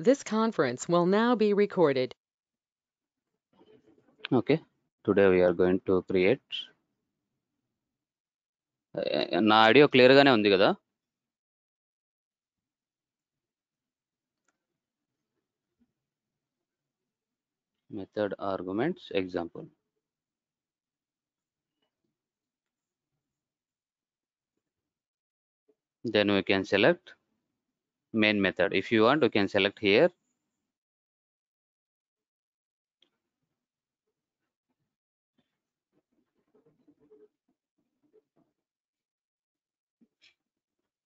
This conference will now be recorded. Okay, today we are going to create. Eh, నా audio clear గానే ఉంది కదా method arguments example then we can select main method if you want we can select here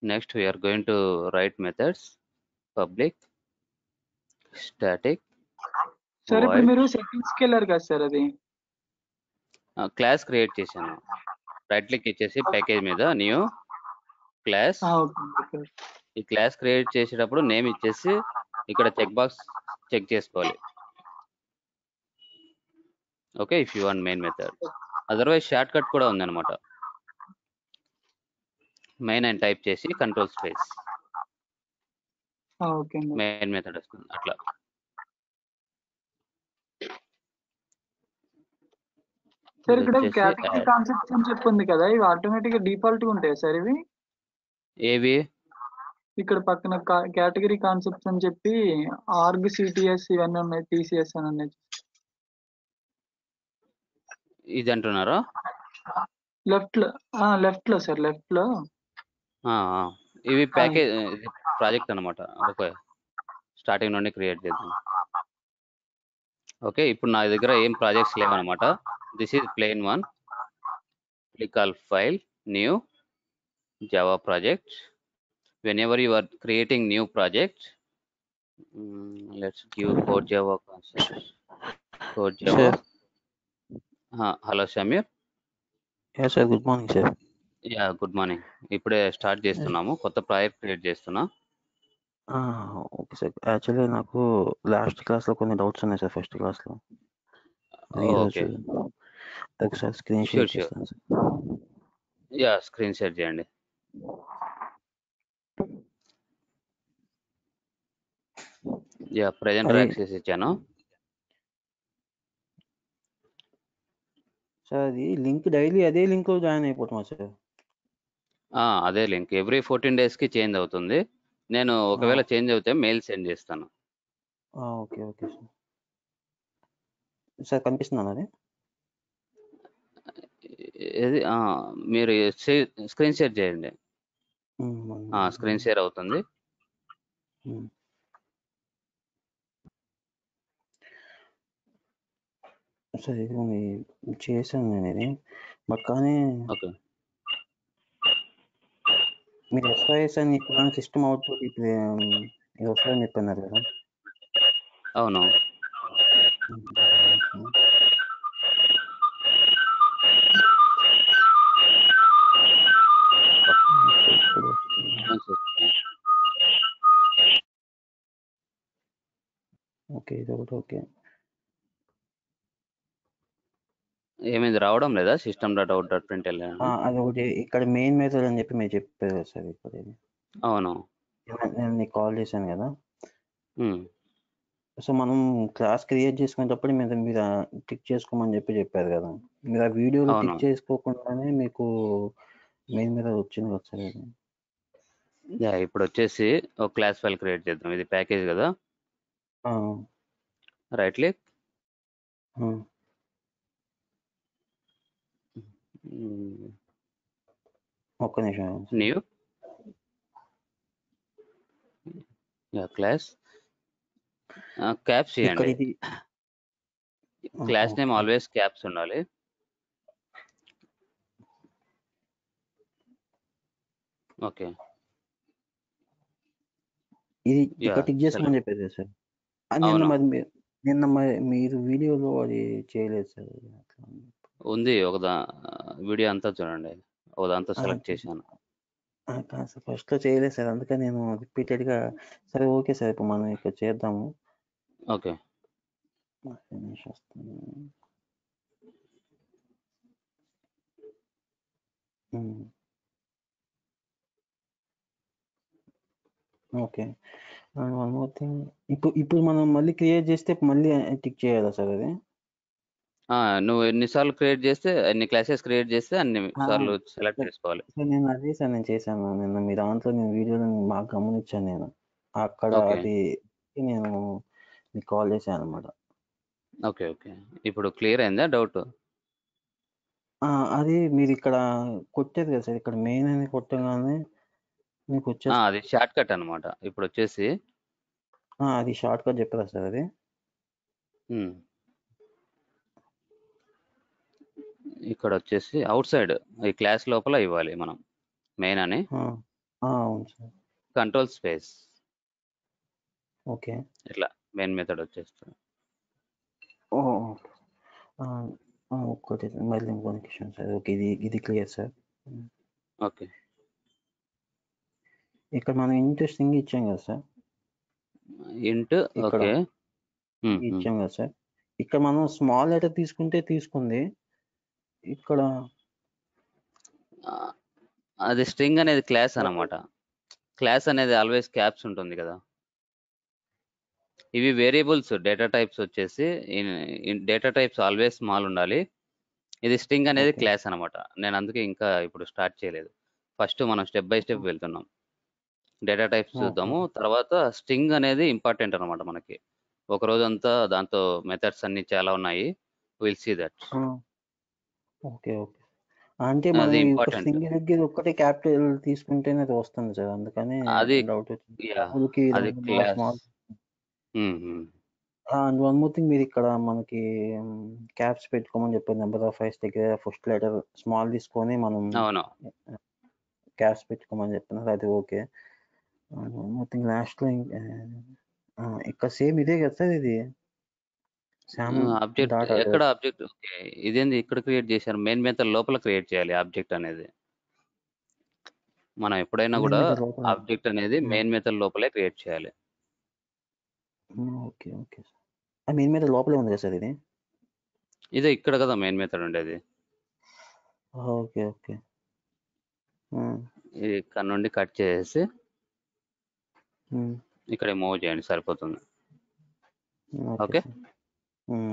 next we are going to write methods public static sir ఇప్పుడు void మీరు settings కి వెళ్ళారు కదా sir అది class create చేశాను right click ఇచ్చేసి package మీద new class ఆ, ఓకే ఓకే. ఈ క్లాస్ క్రియేట్ చేసేటప్పుడు నేమ్ ఇచ్చేసి ఇక్కడ చెక్ బాక్స్ చెక్ చేసుకోవాలి. Okay if you want main method. Otherwise shortcut కూడా ఉందన్నమాట. మెయిన్ అని టైప్ చేసి కంట్రోల్ స్పేస్. అండి. మెయిన్ మెథడ్ వస్తుంది అట్లా. సార్ ఇది ఇక్కడ వచ్చేసి కేటగిరీ add. కాన్సెప్ట్స్ అని చెప్పి ఉంది కదా ఇవి ఆటోమేటిక్గా డిఫాల్ట్గా ఉంటాయి సార్ ఇవి? ఏవి? ఇక్కడ పక్కన కేటగిరీ కాన్సెప్ట్స్ అని చెప్పి ఆర్గ్ సిటిఎస్ ఇవన్నీ ఉన్నాయి టీసీఎస్ అని ఉన్నాయి. ఇది అంటున్నారా? లెఫ్ట్లో లెఫ్ట్లో సార్ లెఫ్ట్లో. ఆ, ఆ. ఇవి ప్యాకేజ్ ప్రాజెక్ట్ అన్నమాట. ఓకే. స్టార్టింగ్ నుండి క్రియేట్ చేద్దాం. ఓకే ఇప్పుడు నా దగ్గర ఏం ప్రాజెక్ట్స్ లేవన్నమాట. This is plain one click all file new Java project whenever you are creating new project let's give code Java concept code Java hello Sameer yeah sir good morning sir yeah good morning ఇప్పుడే start చేస్తున్నాము. కొత్త project create చేస్తున్నా. Okay sir actually నాకు last క్లాస్లో కొన్ని doubts ఉన్నాయి sir first క్లాస్లో okay ఒకసారి స్క్రీన్ Sure, షేర్ sure. చేస్తాను సార్ యా స్క్రీన్ షేర్ చేయండి. యా ప్రజెంట్ యాక్సెస్ ఇచ్చాను సార్ అది లింక్ డైలీ అదే లింక్ జాయిన్ అయిపోతున్నా సార్. ఆ, అదే లింక్. ఎవ్రీ ఫోర్టీన్ డేస్కి చేంజ్ అవుతుంది. నేను ఒకవేళ చేంజ్ అవుతే మెయిల్ సెండ్ చేస్తాను. Okay okay sir. సార్ కనిపిస్తున్నాను అది మీరు స్క్రీన్ షేర్ చేయండి. స్క్రీన్ షేర్ అవుతుంది. సార్ చేశాను నేను ఇది. బట్ కానీ ఓకే. మీరు ఎస్ఐఎస్ అని ఇప్పుడు సిస్టమ్ అవుట్పుట్ ఇప్పుడు వస్తుందని చెప్పన్నారు కదా. అవును. ఓకే ఏమైంది? రావడం లేదా? System dot out dot print ఆ, అది ఒకటి ఇక్కడ మెయిన్ మెథడ్ అని చెప్పి మీరు చెప్పారు కదా సార్ ఇప్పుడు ఇది. అవును. నేను- నీకు కాల్ చేశాను కదా. సో మనం క్లాస్ క్రియేట్ చేసుకునేటప్పుడు మీరు మీరు టిక్ చేసుకోమని చెప్పి చెప్పారు కదా. మీరు ఆ వీడియోలో అవును. టిక్ చేసుకోకుండానే మీకు మెయిన్ మీద వచ్చింది కదా సార్ యా ఇప్పుడు వచ్చేసి ఒక క్లాస్ ఫైల్ క్రియేట్ చేద్దాం. ఇది ప్యాకేజ్ కదా. రైట్ క్లిక్ ఆ, ఒక్క నిమిషం. న్యూ యా క్లాస్ క్యాప్స్ చేయండి. Class name. ఆల్వేస్ క్యాప్స్ ఉండాలి. ఓకే ఇది టిక్ చేసుకోమని చెప్పారు కదా సార్. ఆ, నిన్న. మరి మరి వీడియోలో అది చేయలేదు సార్. అట్లా ఉంది ఒక దా వీడియో అంతా చూడండి. ఒక దాంతో ఆ, సెలెక్ట్ చేశాను. ఆ, కాదు సార్. ఫస్ట్లో చేయలేదు సార్. అందుకని నేను రిపీటెడ్గా సరే ఓకే సార్. ఇప్పుడు మనం ఇక్కడ చేద్దాము. ఓకే. ఫినిష్ వస్తుంది um. Okay. One more thing ఇప్పుడు ఇప్పుడు మనం మళ్ళీ క్రియేట్ చేస్తే మళ్ళీ టిక్ చేయాలా సార్ అది? ఆ, నువ్వు ఎన్నిసార్లు క్రియేట్ చేస్తే ఎన్ని క్లాసెస్ క్రియేట్ చేస్తే అన్ని ఆ, సార్లు సెలెక్ట్ చేసుకోవాలి. సార్ నేను అదే సార్ నేను చేశాను. నిన్న మీ దాంట్లో నేను వీడియోలో బాగా గమనించాను నేను. అక్కడ అది నేను మీకు కాల్ చేశాను అనమాట ఓకే ఓకే ఇప్పుడు క్లియర్ అయిందా డౌట్ అది మీరు ఇక్కడ కొట్టారు కదా సార్ ఇక్కడ మెయిన్ అని కొట్టగానే మీకు వచ్చేసి అది షార్ట్ కట్ అన్నమాట. ఇప్పుడు వచ్చేసి ఆ, అది షార్ట్ కట్ చెప్పారా సార్ అది? ఉమ్, ఇక్కడ వచ్చేసి అవుట్ సైడ్ ఈ క్లాస్ లోపల ఇవ్వాలి మనం. మెయిన్ అని. ఆ, ఆ, అవును సార్. Control space. ఓకే. ఇట్లా మెయిన్ మెథడ్ వచ్చేస్తుంది ఓ ఓకే. ఆ, ఆ, ఒక్కటి మళ్ళీ ఇంకొక క్వశ్చన్ సార్. ఓకే ఇది ఇది క్లియర్ సార్. ఓకే. ఇక్కడ మనం ఇంట్రెస్టింగ్ ఇచ్చాం కదా సార్. ఇంట్ ఇక్కడ ఓకే. ఉమ్, ఉమ్. ఇచ్చాం కదా సార్. ఇక్కడ మనం స్మాల్ లెటర్ తీసుకుంటే తీసుకుంది. ఇక్కడ ఆ, అది స్ట్రింగ్ అనేది క్లాస్ అన్నమాట. క్లాస్ అనేది ఆల్వేస్ క్యాప్స్ ఉంటుంది కదా. ఇవి వేరియబుల్స్ డేటా టైప్స్ వచ్చేసి డేటా టైప్స్ ఆల్వేస్ స్మాల్ ఉండాలి. ఇది స్ట్రింగ్ అనేది క్లాస్ అన్నమాట. నేను అందుకే ఇంకా ఇప్పుడు స్టార్ట్ చేయలేదు. ఫస్ట్ మనం స్టెప్ బై స్టెప్ వెళ్తున్నాం. డేటా టైప్స్ చూద్దాము. తర్వాత స్ట్రింగ్ అనేది ఇంపార్టెంట్ అన్నమాట మనకి. ఒక రోజంతా దాంతో మెథడ్స్ అన్ని చాలా ఉన్నాయి. Will see that. Okay okay. అంటే అది ఇంపార్టెంట్. దగ్గర ఒక్కటే క్యాపిటల్ తీసుకుంటేనే అది వస్తుంది సార్. అందుకని అది doubt and one more thing మీరు ఇక్కడ మనకి క్యాప్స్ పెట్టుకోమని చెప్పారు. నెంబర్ ఆఫ్ ఫైవ్స్ దగ్గర ఫస్ట్ లెటర్ స్మాల్ తీసుకొని మనం క్యాప్స్ పెట్టుకోమని చెప్తున్నారు అది ఓకే. మోర్ థింగ్ లాస్ట్లో ఇక్కడ సేమ్ ఇదే కదా సార్ ఇది? శామ్ ఆబ్జెక్ట్ డాట్ ఎక్కడ ఆబ్జెక్ట్ ఓకే ఇదేంది? ఇక్కడ క్రియేట్ చేశారు. మెయిన్ మెథడ్ లోపల క్రియేట్ చేయాలి ఆబ్జెక్ట్ అనేది. మనం ఎప్పుడైనా మెయిన్ కూడా మెథడ్ లోపల. ఆబ్జెక్ట్ అనేది మెయిన్ మెథడ్ లోపలే క్రియేట్ చేయాలి. Okay okay sir. Main method లోపలే ఉంది కదా సార్ ఇది? ఇదే ఇక్కడ కదా మెయిన్ మెథడ్ ఉండేది. Okay okay. ఇది ఇక్కడ నుండి కట్ చేసేసి ఇక్కడ మూవ్ చేయండి సరిపోతుంది. Okay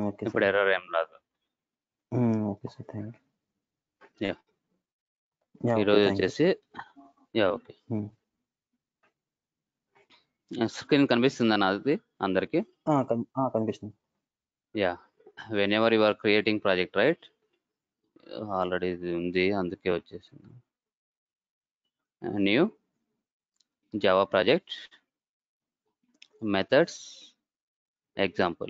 okay? ఇప్పుడు సార్. ఎర్రర్ ఏం రాదు. Okay sir thank you. ఈరోజు వచ్చేసి యా ఓకే. స్క్రీన్ కనిపిస్తుందా నాది అందరికి? కనిపిస్తుంది. Yeah. Whenever you are creating project right already ఇది ఉంది అందుకే వచ్చేసింది. New Java project methods example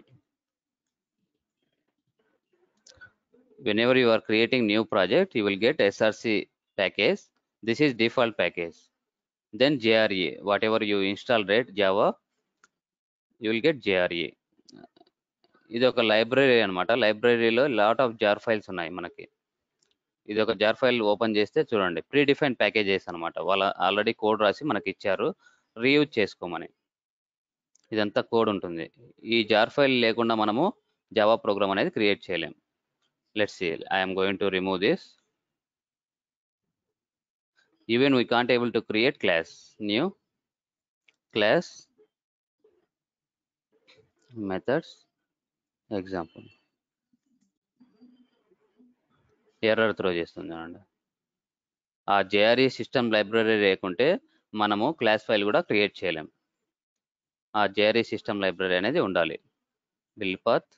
whenever you are creating new project you will get src package this is default package then jre whatever you install right java you will get jre ఇది ఒక library అనమాట లైబ్రరీలో lot of jar files ఉన్నాయి మనకి ఇది ఒక jar file open చేస్తే చూడండి ప్రీ డిఫైన్ ప్యాకేజెస్ అనమాట వాళ్ళ ఆల్రెడీ కోడ్ రాసి మనకి ఇచ్చారు రీయూజ్ చేసుకోమని ఇదంతా కోడ్ ఉంటుంది. ఈ జార్ ఫైల్ లేకుండా మనము జావా ప్రోగ్రామ్ అనేది క్రియేట్ చేయలేం. Let's see i going to remove this even we can't able to create class new class methods example error throw చేస్తుంది అండి ఆ జేఆర్ఈ సిస్టమ్ లైబ్రరీ లేకుంటే మనము క్లాస్ ఫైల్ కూడా క్రియేట్ చేయలేం. ఆ జేఆర్ఈ సిస్టమ్ లైబ్రరీ అనేది ఉండాలి. Build path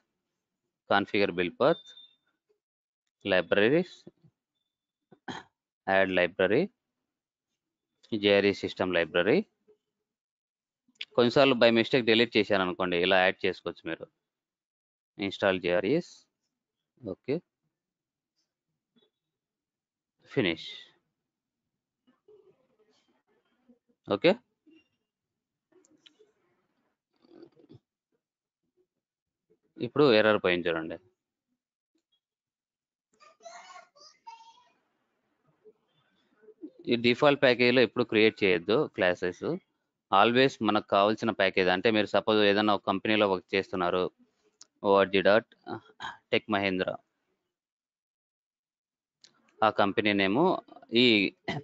configure build path libraries add library JRE system library. కొన్నిసార్లు బై మిస్టేక్ డిలీట్ చేశాను అనుకోండి ఇలా యాడ్ చేసుకోవచ్చు మీరు. Install JREs okay. Finish. Okay. ఇప్పుడు ఎర్రర్ పోయింది చూడండి. ఈ డిఫాల్ట్ ప్యాకేజీలో ఎప్పుడు క్రియేట్ చేయొద్దు క్లాసెస్ ఆల్వేస్ మనకు కావాల్సిన ప్యాకేజ్ అంటే మీరు సపోజ్ ఏదైనా ఒక కంపెనీలో వర్క్ చేస్తున్నారు. ఓఆర్జీ డాట్ టెక్ మహేంద్ర ఆ కంపెనీ నేము. ఈ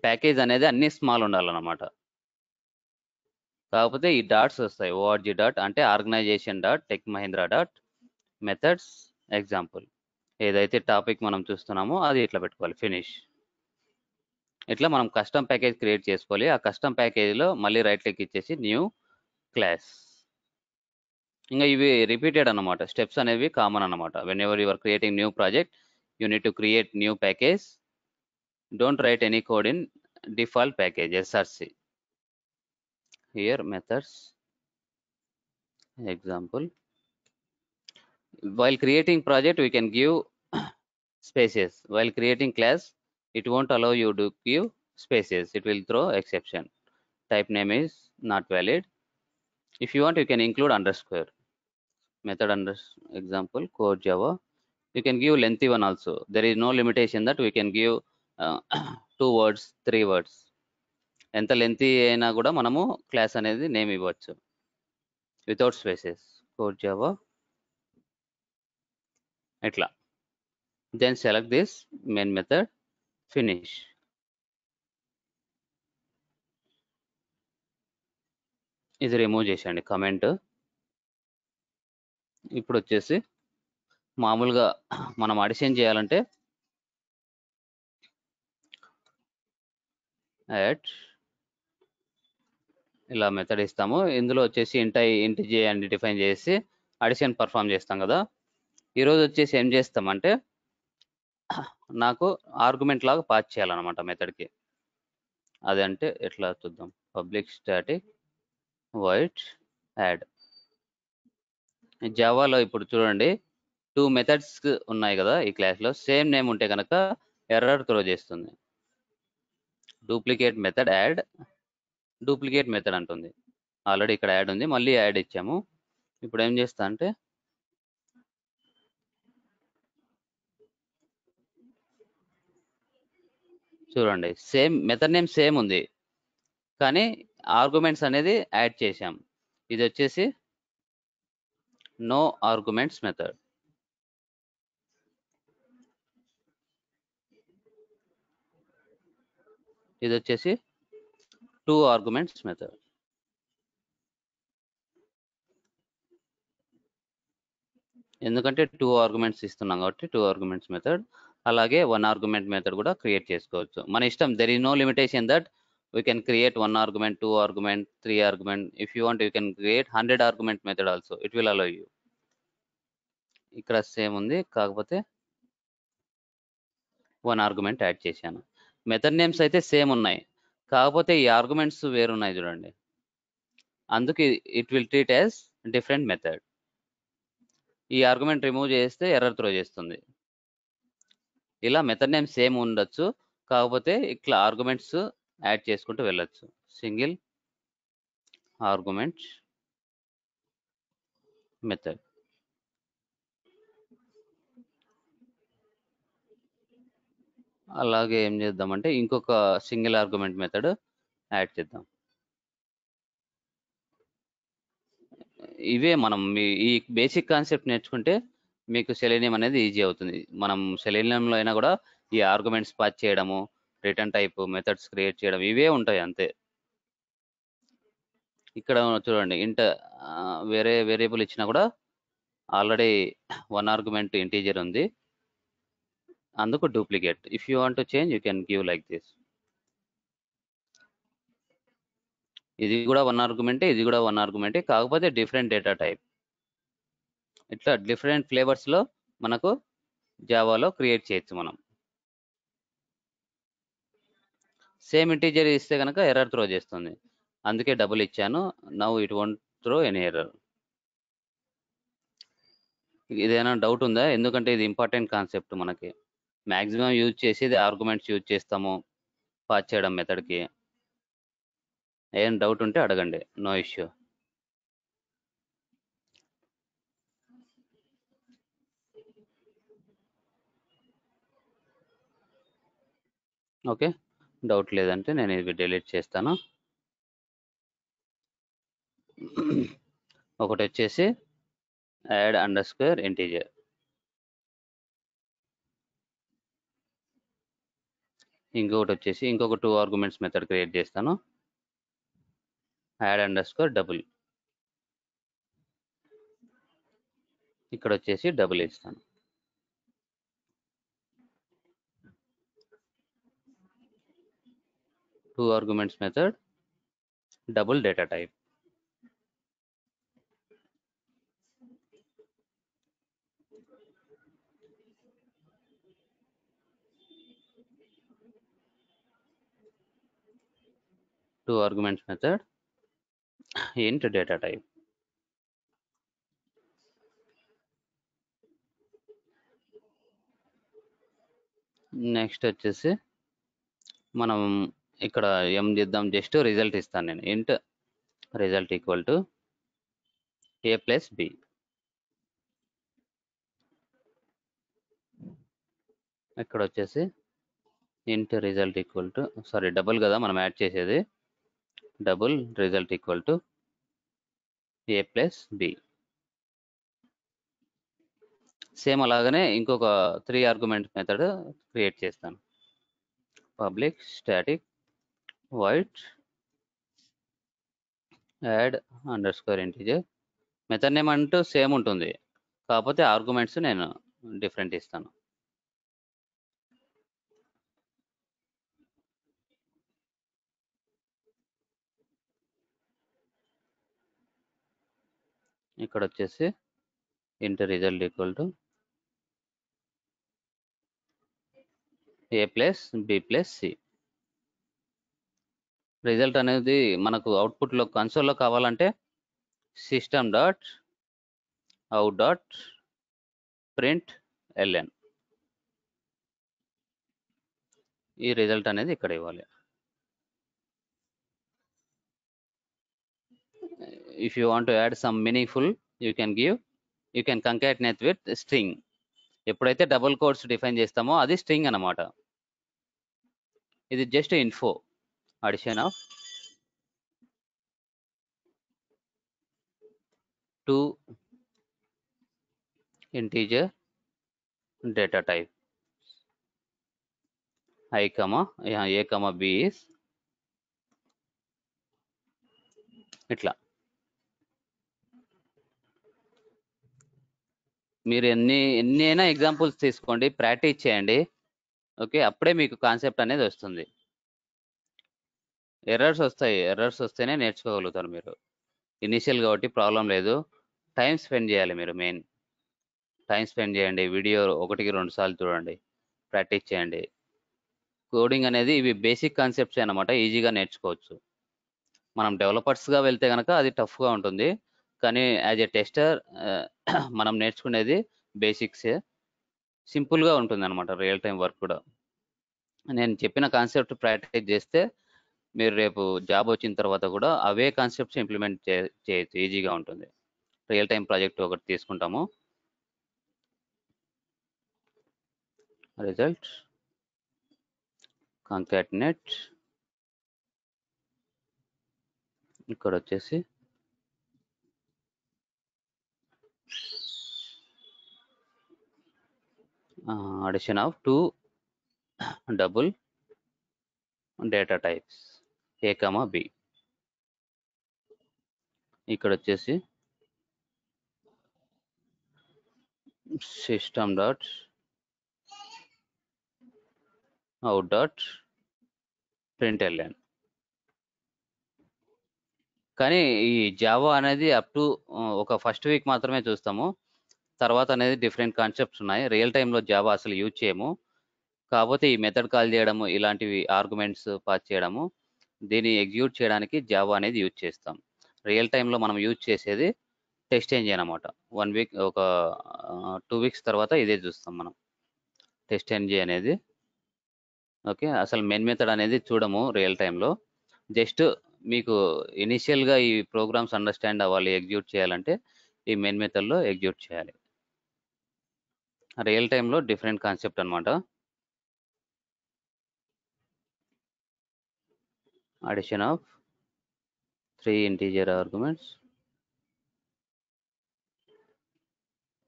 ప్యాకేజ్ అనేది అన్ని స్మాల్ ఉండాలన్నమాట. కాకపోతే ఈ డాట్స్ వస్తాయి. ఓఆర్జీ డాట్ అంటే organization dot tech Mahindra dot methods example ఏదైతే టాపిక్ మనం చూస్తున్నామో అది ఇట్లా పెట్టుకోవాలి ఫినిష్ ఇట్లా మనం కస్టమ్ ప్యాకేజ్ క్రియేట్ చేసుకోవాలి. ఆ కస్టమ్ ప్యాకేజ్లో మళ్ళీ రైట్ క్లిక్ ఇచ్చేసి న్యూ క్లాస్ ఇంకా ఇవి రిపీటెడ్ అన్నమాట. స్టెప్స్ అనేవి కామన్ అన్నమాట. Whenever your creating new project you need to create new package don't write any code in default package SRC here methods example while creating project we can give spaces while creating class it won't allow you to give spaces it will throw exception type name is not valid if you want you can include underscore method under example core java you can give lengthy one also there is no limitation that we can give uh, two words three words ఎంత lengthy అయినా కూడా మనము class అనేది name ఇవ్వచ్చు without spaces code Java ఇట్లా. Then select this main method finish ఇది remove చేసేయండి comment ఇప్పుడు వచ్చేసి మామూలుగా మనం అడిషన్ చేయాలంటే యాట్ ఇలా మెథడ్ ఇస్తాము. ఇందులో వచ్చేసి ఇంటై ఇంటి జే అని డిఫైన్ చేసి అడిషన్ పర్ఫామ్ చేస్తాం కదా. ఈరోజు వచ్చేసి ఏం చేస్తామంటే నాకు ఆర్గ్యుమెంట్ లాగా పాస్ చేయాలన్నమాట మెథడ్కి అదంటే ఎట్లా చూద్దాం. పబ్లిక్ స్టాటిక్ వైట్ యాడ్ జావాలో ఇప్పుడు చూడండి టూ మెథడ్స్ ఉన్నాయి కదా ఈ క్లాస్లో సేమ్ నేమ్ ఉంటే కనుక ఎర్రర్ త్రో చేస్తుంది. Duplicate method add duplicate method అంటుంది. ఆల్రెడీ ఇక్కడ యాడ్ ఉంది మళ్ళీ యాడ్ ఇచ్చాము. ఇప్పుడు ఏం చేస్తా అంటే చూడండి. సేమ్ మెథడ్ నేమ్ సేమ్ ఉంది. కానీ ఆర్గ్యుమెంట్స్ అనేది యాడ్ చేసాం ఇది వచ్చేసి నో ఆర్గ్యుమెంట్స్ మెథడ్. ఇది వచ్చేసి టూ ఆర్గ్యుమెంట్స్ మెథడ్. ఎందుకంటే టూ ఆర్గ్యుమెంట్స్ ఇస్తున్నాం కాబట్టి టూ ఆర్గ్యుమెంట్స్ మెథడ్ అలాగే వన్ ఆర్గ్యుమెంట్ మెథడ్ కూడా క్రియేట్ చేసుకోవచ్చు. మన ఇష్టం there is no limitation that we can create one argument two argument three argument if you want you can create hundred argument method also it will allow you ఇక్కడ same ఉంది. కాకపోతే one argument add చేశాను. Method names అయితే same ఉన్నాయి. కాకపోతే ఈ arguments వేరున్నాయి చూడండి. అందుకే it will treat as different method ఈ ఆర్గ్యుమెంట్ రిమూవ్ చేస్తే ఎర్రర్ త్రో చేస్తుంది. ఇలా మెథడ్ నేమ్ సేమ్ ఉండొచ్చు. కాకపోతే ఇట్లా ఆర్గ్యుమెంట్స్ యాడ్ చేసుకుంటూ వెళ్ళొచ్చు. సింగిల్ ఆర్గ్యుమెంట్ మెథడ్ అలాగే ఏం చేద్దామంటే ఇంకొక సింగిల్ ఆర్గ్యుమెంట్ మెథడ్ యాడ్ చేద్దాం. ఇవే మనం ఈ బేసిక్ కాన్సెప్ట్ నేర్చుకుంటే మీకు సెలీనియం అనేది ఈజీ అవుతుంది. మనం సెలీనియంలో అయినా కూడా ఈ ఆర్గ్యుమెంట్స్ పాస్ చేయడము రిటర్న్ టైప్ మెథడ్స్ క్రియేట్ చేయడం ఇవే ఉంటాయి అంతే. ఇక్కడ చూడండి ఇంట వేరే వేరియబుల్ ఇచ్చినా కూడా ఆల్రెడీ వన్ ఆర్గ్యుమెంట్ ఇంటీజర్ ఉంది. అందుకు duplicate. If you want to change you can give like this ఇది కూడా వన్ ఆర్గ్యుమెంటే ఇది కూడా వన్ ఆర్గ్యుమెంటే కాకపోతే డిఫరెంట్ డేటా టైప్. ఇట్లా డిఫరెంట్ ఫ్లేవర్స్లో మనకు జావాలో క్రియేట్ చేయొచ్చు మనం. సేమ్ ఇంటీజర్ ఇస్తే కనుక ఎర్రర్ త్రో చేస్తుంది. అందుకే డబుల్ ఇచ్చాను. Now it won't throw any error. ఇదేనా డౌట్ ఉందా? ఎందుకంటే ఇది ఇంపార్టెంట్ కాన్సెప్ట్ మనకి. మ్యాక్సిమం యూజ్ చేసేది ఆర్గ్యుమెంట్స్ యూజ్ చేస్తాము పాస్ చేయడం మెథడ్కి. ఏం డౌట్ ఉంటే అడగండి. No issue. ఓకే. డౌట్ లేదంటే నేను ఇవి డిలీట్ చేస్తాను. ఒకటి వచ్చేసి యాడ్ అండర్ స్క్వేర్ ఇంటీజర్ ఇంకొకటి వచ్చేసి ఇంకొక టూ ఆర్గ్యుమెంట్స్ మెథడ్ క్రియేట్ చేస్తాను. యాడ్ అండర్ స్కోర్ డబుల్ ఇక్కడ వచ్చేసి డబుల్ ఇస్తాను. Two arguments method double data type two arguments method int data type next వచ్చేసి మనం ఇక్కడ ఏం చేద్దాం? జస్ట్ రిజల్ట్ ఇస్తాను నేను. Int result equal to A plus B ఇక్కడ వచ్చేసి int result equal to sorry double కదా మనం యాడ్ చేసేది. Double result equal to A plus B same అలాగనే ఇంకొక త్రీ ఆర్గ్యుమెంట్ మెథడ్ క్రియేట్ చేస్తాను. Public static void add underscore integer. Method name అంటూ same ఉంటుంది. కాకపోతే ఆర్గ్యుమెంట్స్ నేను డిఫరెంట్ ఇస్తాను. ఇక్కడ వచ్చేసి int result equal to A plus B plus C. Result అనేది మనకు అవుట్పుట్లో కన్సోల్లో కావాలంటే system dot out dot print LN ఈ రిజల్ట్ అనేది ఇక్కడ ఇవ్వాలి. If you want to add some meaningful you can give. You can concatenate with string. ఎప్పుడైతే double codes define చేస్తామో అది స్ట్రింగ్ అన్నమాట. ఇది just info addition. Of two integer data type. I comma A comma b is ఇట్లా. మీరు ఎన్ని ఎన్ని అయినా ఎగ్జాంపుల్స్ తీసుకోండి ప్రాక్టీస్ చేయండి. ఓకే అప్పుడే మీకు కాన్సెప్ట్ అనేది వస్తుంది. ఎర్రర్స్ వస్తాయి. ఎర్రర్స్ వస్తేనే నేర్చుకోగలుగుతారు మీరు. ఇనిషియల్ కాబట్టి ప్రాబ్లం లేదు. టైం స్పెండ్ చేయాలి మీరు మెయిన్. టైం స్పెండ్ చేయండి. వీడియో ఒకటికి రెండు సార్లు చూడండి. ప్రాక్టీస్ చేయండి. కోడింగ్ అనేది ఇవి బేసిక్ కాన్సెప్ట్స్ అనమాట ఈజీగా నేర్చుకోవచ్చు. మనం డెవలపర్స్గా వెళ్తే కనుక అది టఫ్గా ఉంటుంది. కానీ యాజ్ ఎ టెస్టర్ మనం నేర్చుకునేది బేసిక్సే. సింపుల్గా ఉంటుంది అనమాట రియల్ టైం వర్క్ కూడా. నేను చెప్పిన కాన్సెప్ట్ ప్రాక్టీస్ చేస్తే మీరు రేపు జాబ్ వచ్చిన తర్వాత కూడా అవే కాన్సెప్ట్స్ ఇంప్లిమెంట్ చే చేయొచ్చు. ఈజీగా ఉంటుంది. రియల్ టైం ప్రాజెక్ట్ ఒకటి తీసుకుంటాము. రిజల్ట్. కాంకాటినేట్ ఇక్కడ వచ్చేసి addition of two double data types A comma B. ఇక్కడ వచ్చేసి system dot out dot print LN కానీ ఈ జావా అనేది అప్ టు ఒక ఫస్ట్ వీక్ మాత్రమే చూస్తాము. తర్వాత అనేది డిఫరెంట్ కాన్సెప్ట్స్ ఉన్నాయి. రియల్ టైంలో జావా అసలు యూజ్ చేయము. కాకపోతే ఈ మెథడ్ కాల్ చేయడము ఇలాంటివి ఆర్గ్యుమెంట్స్ పాస్ చేయడము. దీన్ని ఎగ్జిక్యూట్ చేయడానికి జావా అనేది యూజ్ చేస్తాం. రియల్ టైంలో మనం యూజ్ చేసేది టెస్ట్ ఎంజిన్ అనమాట వన్ వీక్ ఒక టూ వీక్స్ తర్వాత ఇదే చూస్తాం మనం. టెస్ట్ ఎంజిన్ అనేది. ఓకే? అసలు మెయిన్ మెథడ్ అనేది చూడము రియల్ టైంలో జస్ట్ మీకు ఇనిషియల్గా ఈ ప్రోగ్రామ్స్ అండర్స్టాండ్ అవ్వాలి ఎగ్జిక్యూట్ చేయాలంటే ఈ మెయిన్ మెథడ్లో ఎగ్జిక్యూట్ చేయాలి. రియల్ టైంలో డిఫరెంట్ కాన్సెప్ట్ అనమాట addition of three integer arguments.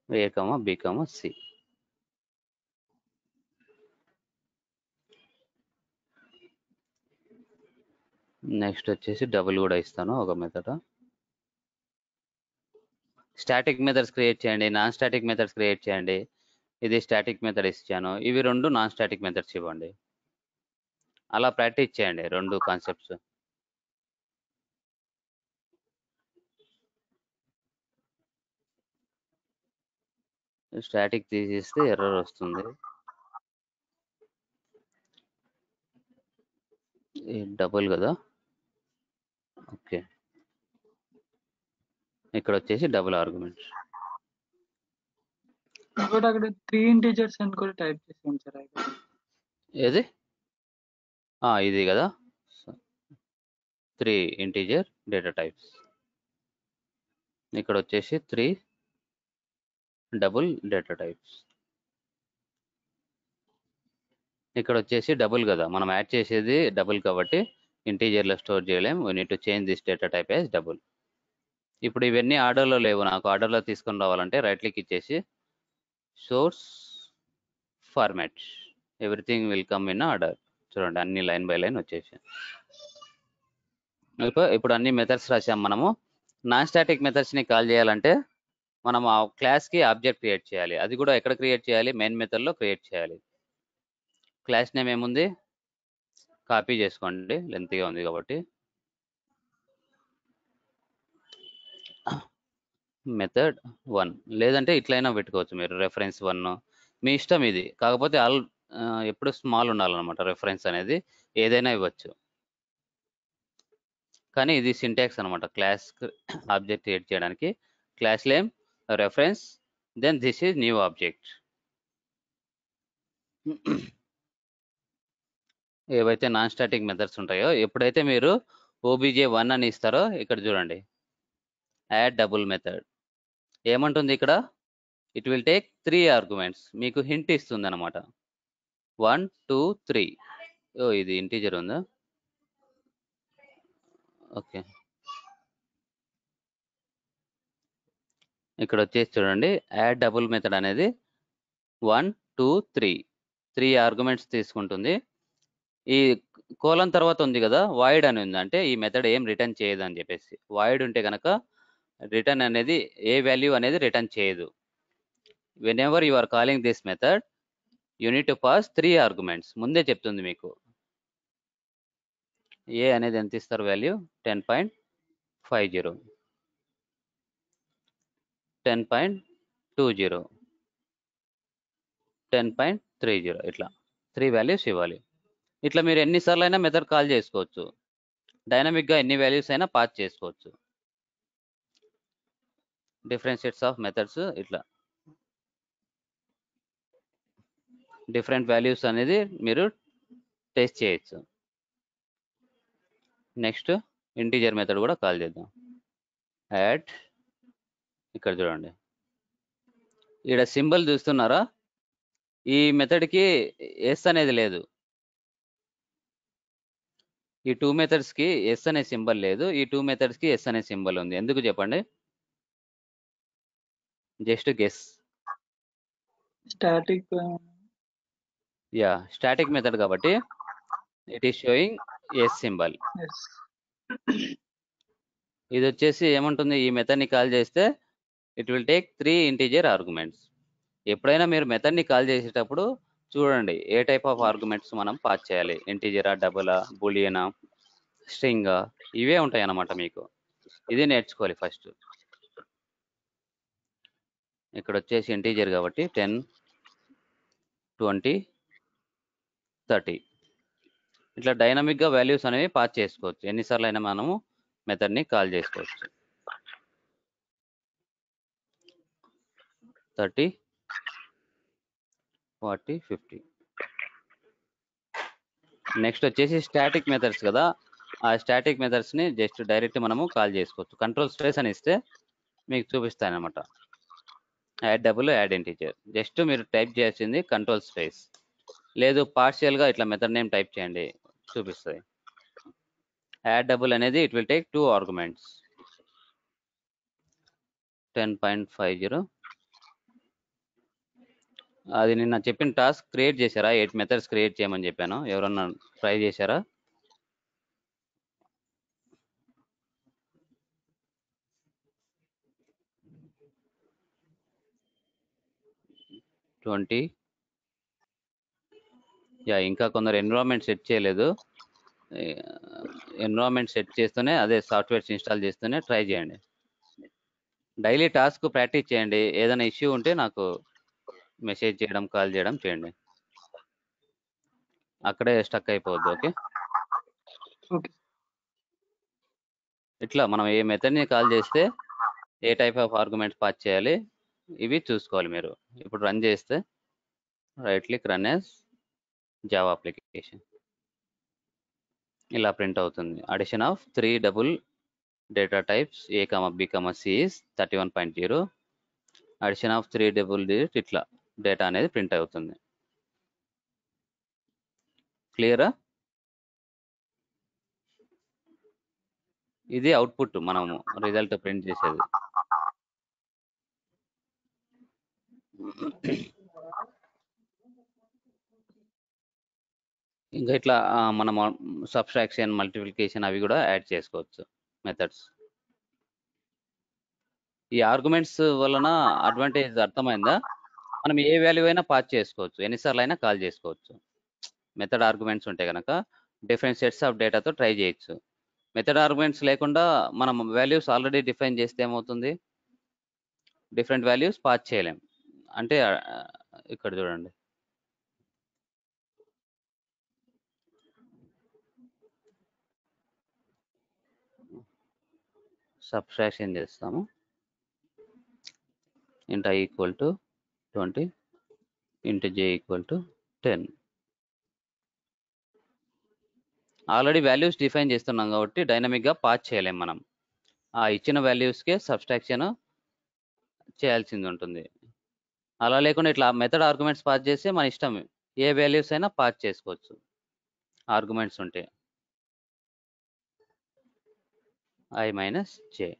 A comma b comma c. Next వచ్చేసి డబుల్ కూడా ఇస్తాను ఒక మెథడ్ స్టాటిక్ మెథడ్స్ క్రియేట్ చేయండి నాన్ స్టాటిక్ మెథడ్స్ క్రియేట్ చేయండి. ఇది స్టాటిక్ మెథడ్ ఇచ్చాను. ఇవి రెండు నాన్ స్టాటిక్ మెథడ్స్ ఇవ్వండి. అలా ప్రాక్టీస్ చేయండి రెండు కాన్సెప్ట్స్. స్టాటిక్ తీసేస్తే ఎర్రర్ వస్తుంది. డబుల్ కదా? ఓకే. ఇక్కడ వచ్చేసి డబుల్ ఆర్గ్యుమెంట్. ఇంకోటి అక్కడ త్రీ ఇంటీజర్స్ అని కూడా టైప్ చేసాను సార్ ఏది? ఇది కదా. Three integer data types. ఇక్కడ వచ్చేసి త్రీ డబుల్ డేటా టైప్స్. ఇక్కడ వచ్చేసి డబుల్ కదా. మనం యాడ్ చేసేది డబుల్ కాబట్టి ఇంటీజర్లో స్టోర్ చేయలేం. We need to change this data type as double ఇప్పుడు ఇవన్నీ ఆర్డర్లో లేవు. నాకు ఆర్డర్లో తీసుకొని రావాలంటే రైట్ క్లిక్ ఇచ్చేసి source format everything will come in order చూడండి అన్ని లైన్ బై లైన్ వచ్చేసి ఇప్పుడు ఇప్పుడు అన్ని మెథడ్స్ రాసాం మనము. నాన్ స్టాటిక్ మెథడ్స్ని కాల్ చేయాలంటే మనం ఆ క్లాస్కి ఆబ్జెక్ట్ క్రియేట్ చేయాలి. అది కూడా ఎక్కడ క్రియేట్ చేయాలి? మెయిన్ మెథడ్లో క్రియేట్ చేయాలి. క్లాస్ నేమ్ ఏముంది? కాపీ చేసుకోండి. లెంత్గా ఉంది కాబట్టి. మెథడ్ వన్ లేదంటే ఇట్లయినా పెట్టుకోవచ్చు మీరు. రెఫరెన్స్ వన్ మీ ఇష్టం ఇది. కాకపోతే ఆల్ ఎప్పుడు స్మాల్ ఉండాలన్నమాట రెఫరెన్స్ అనేది. ఏదైనా ఇవ్వచ్చు. కానీ ఇది సింటాక్స్ అనమాట క్లాస్ ఆబ్జెక్ట్ క్రియేట్ చేయడానికి. Class name reference then this is new object. ఏవైతే నాన్ స్టాటిక్ మెథడ్స్ ఉంటాయో ఎప్పుడైతే మీరు ఓబీజే వన్ అని ఇస్తారో ఇక్కడ చూడండి. Add double method. ఏమంటుంది ఇక్కడ? It will take three arguments మీకు హింట్ ఇస్తుంది అనమాట వన్ టూ త్రీ. ఓ ఇది ఇంటీజర్ ఉందా? ఓకే. ఇక్కడ వచ్చేసి చూడండి. యాడ్ డబుల్ మెథడ్ అనేది one two three. Three arguments తీసుకుంటుంది. ఈ కోలం తర్వాత ఉంది కదా వాయిడ్ అని ఉంది. అంటే ఈ మెథడ్ ఏం రిటర్న్ చేయదు అని చెప్పేసి. వాయిడ్ ఉంటే కనుక రిటర్న్ అనేది ఏ వాల్యూ అనేది రిటర్న్ చేయదు. Whenever you are calling this method you need to pass three arguments ముందే చెప్తుంది మీకు. ఏ అనేది ఎంత ఇస్తారు value ten point five zero ten point two zero ten point three zero ఇట్లా. త్రీ వాల్యూస్ ఇవ్వాలి. ఇట్లా మీరు ఎన్నిసార్లు అయినా మెథడ్ కాల్ చేసుకోవచ్చు డైనమిక్గా ఎన్ని వాల్యూస్ అయినా పాస్ చేసుకోవచ్చు. డిఫరెన్షియేట్స్ సెట్స్ ఆఫ్ మెథడ్స్ ఇట్లా. డిఫరెంట్ వాల్యూస్ అనేది మీరు టెస్ట్ చేయొచ్చు. నెక్స్ట్ ఇంటీజర్ మెథడ్ కూడా కాల్ చేద్దాం. యాడ్ ఇక్కడ చూడండి. ఇక్కడ సింబల్ చూస్తున్నారా? ఈ మెథడ్కి ఎస్ అనేది లేదు. ఈ టూ మెథడ్స్కి ఎస్ అనే సింబల్ లేదు. ఈ టూ మెథడ్స్కి ఎస్ అనే సింబల్ ఉంది. ఎందుకు చెప్పండి? Just guess. Static yeah static method కాబట్టి it is showing S symbol ఇది వచ్చేసి ఏముంటుంది? ఈ మెథడ్ని కాల్ చేస్తే it will take three integer arguments ఎప్పుడైనా మీరు మెథడ్ని కాల్ చేసేటప్పుడు చూడండి ఏ టైప్ ఆఫ్ ఆర్గ్యుమెంట్స్ మనం పాస్ చేయాలి? ఇంటీజరా డబులా బులియనా స్ట్రింగా ఇవే ఉంటాయి అన్నమాట మీకు. ఇది నేర్చుకోవాలి ఫస్ట్ ఇక్కడ వచ్చేసి ఇంటీజర్ కాబట్టి టెన్ ట్వంటీ థర్టీ. ఇట్లా డైనమిక్గా వాల్యూస్ అనేవి పాస్ చేసుకోవచ్చు. ఎన్నిసార్లు అయినా మనము మెథడ్ని కాల్ చేసుకోవచ్చు. Thirty forty fifty. నెక్స్ట్ వచ్చేసి స్టాటిక్ మెథడ్స్ కదా. ఆ స్టాటిక్ మెథడ్స్ని జస్ట్ డైరెక్ట్ మనము కాల్ చేసుకోవచ్చు. కంట్రోల్ స్ట్రెస్ అని ఇస్తే మీకు చూపిస్తాను add double add integer. Just మీరు టైప్ చేయాల్సింది కంట్రోల్ స్పేస్ లేదు పార్షియల్గా ఇట్లా మెథడ్ నేమ్ టైప్ చేయండి. చూపిస్తుంది యాడ్ డబుల్ అనేది it will take two arguments ten point five zero అది నిన్న చెప్పిన టాస్క్ క్రియేట్ చేశారా? ఎయిట్ మెథడ్స్ క్రియేట్ చేయమని చెప్పాను. ఎవరన్నా ట్రై చేశారా? ట్వంటీ యా ఇంకా కొందరు ఎన్విరాన్మెంట్ సెట్ చేయలేదు. ఎన్విరాన్మెంట్ సెట్ చేస్తూనే అదే సాఫ్ట్వేర్స్ ఇన్స్టాల్ చేస్తూనే ట్రై చేయండి. డైలీ టాస్క్ ప్రాక్టీస్ చేయండి. ఏదైనా ఇష్యూ ఉంటే నాకు మెసేజ్ చేయడం కాల్ చేయడం చేయండి. అక్కడే స్టక్ అయిపోవద్దు ఓకే ఇట్లా మనం ఏ మెథడ్ని కాల్ చేస్తే ఏ టైప్ ఆఫ్ ఆర్గ్యుమెంట్స్ పాస్ చేయాలి ఇవి చూసుకోవాలి మీరు. ఇప్పుడు రన్ చేస్తే right click run as Java application ఇలా ప్రింట్ అవుతుంది. Addition of three double data types a comma b comma c is thirty one point zero addition of three double digit ఇట్లా data అనేది ప్రింట్ అవుతుంది. క్లియరా ఇది output మనము result print చేసేది. ఇంకా ఇట్లా మనం సబ్స్ట్రాక్షన్ మల్టిప్లికేషన్ అవి కూడా యాడ్ చేసుకోవచ్చు మెథడ్స్ ఈ ఆర్గ్యుమెంట్స్ వలన అడ్వాంటేజ్ అర్థమైందా? మనం ఏ వాల్యూ అయినా పాస్ చేసుకోవచ్చు. ఎన్నిసార్లు అయినా కాల్ చేసుకోవచ్చు. మెథడ్ ఆర్గ్యుమెంట్స్ ఉంటే కనుక డిఫరెంట్ సెట్స్ ఆఫ్ డేటాతో ట్రై చేయొచ్చు. మెథడ్ ఆర్గ్యుమెంట్స్ లేకుండా మనం వాల్యూస్ ఆల్రెడీ డిఫైన్ చేస్తే ఏమవుతుంది? డిఫరెంట్ వాల్యూస్ పాస్ చేయలేం. అంటే ఇక్కడ చూడండి. సబ్స్ట్రాక్షన్ చేస్తాము. ఇంట equal to twenty int j equal to ten already values define చేస్తున్నాం కాబట్టి డైనమిక్గా పాస్ చేయలేం మనం. ఆ ఇచ్చిన వాల్యూస్కే సబ్స్ట్రాక్షన్ చేయాల్సింది ఉంటుంది. అలా లేకుండా ఇట్లా మెథడ్ ఆర్గ్యుమెంట్స్ పాస్ చేస్తే మన ఇష్టం ఏ వాల్యూస్ అయినా పాస్ చేసుకోవచ్చు. ఆర్గ్యుమెంట్స్ ఉంటే. I minus j.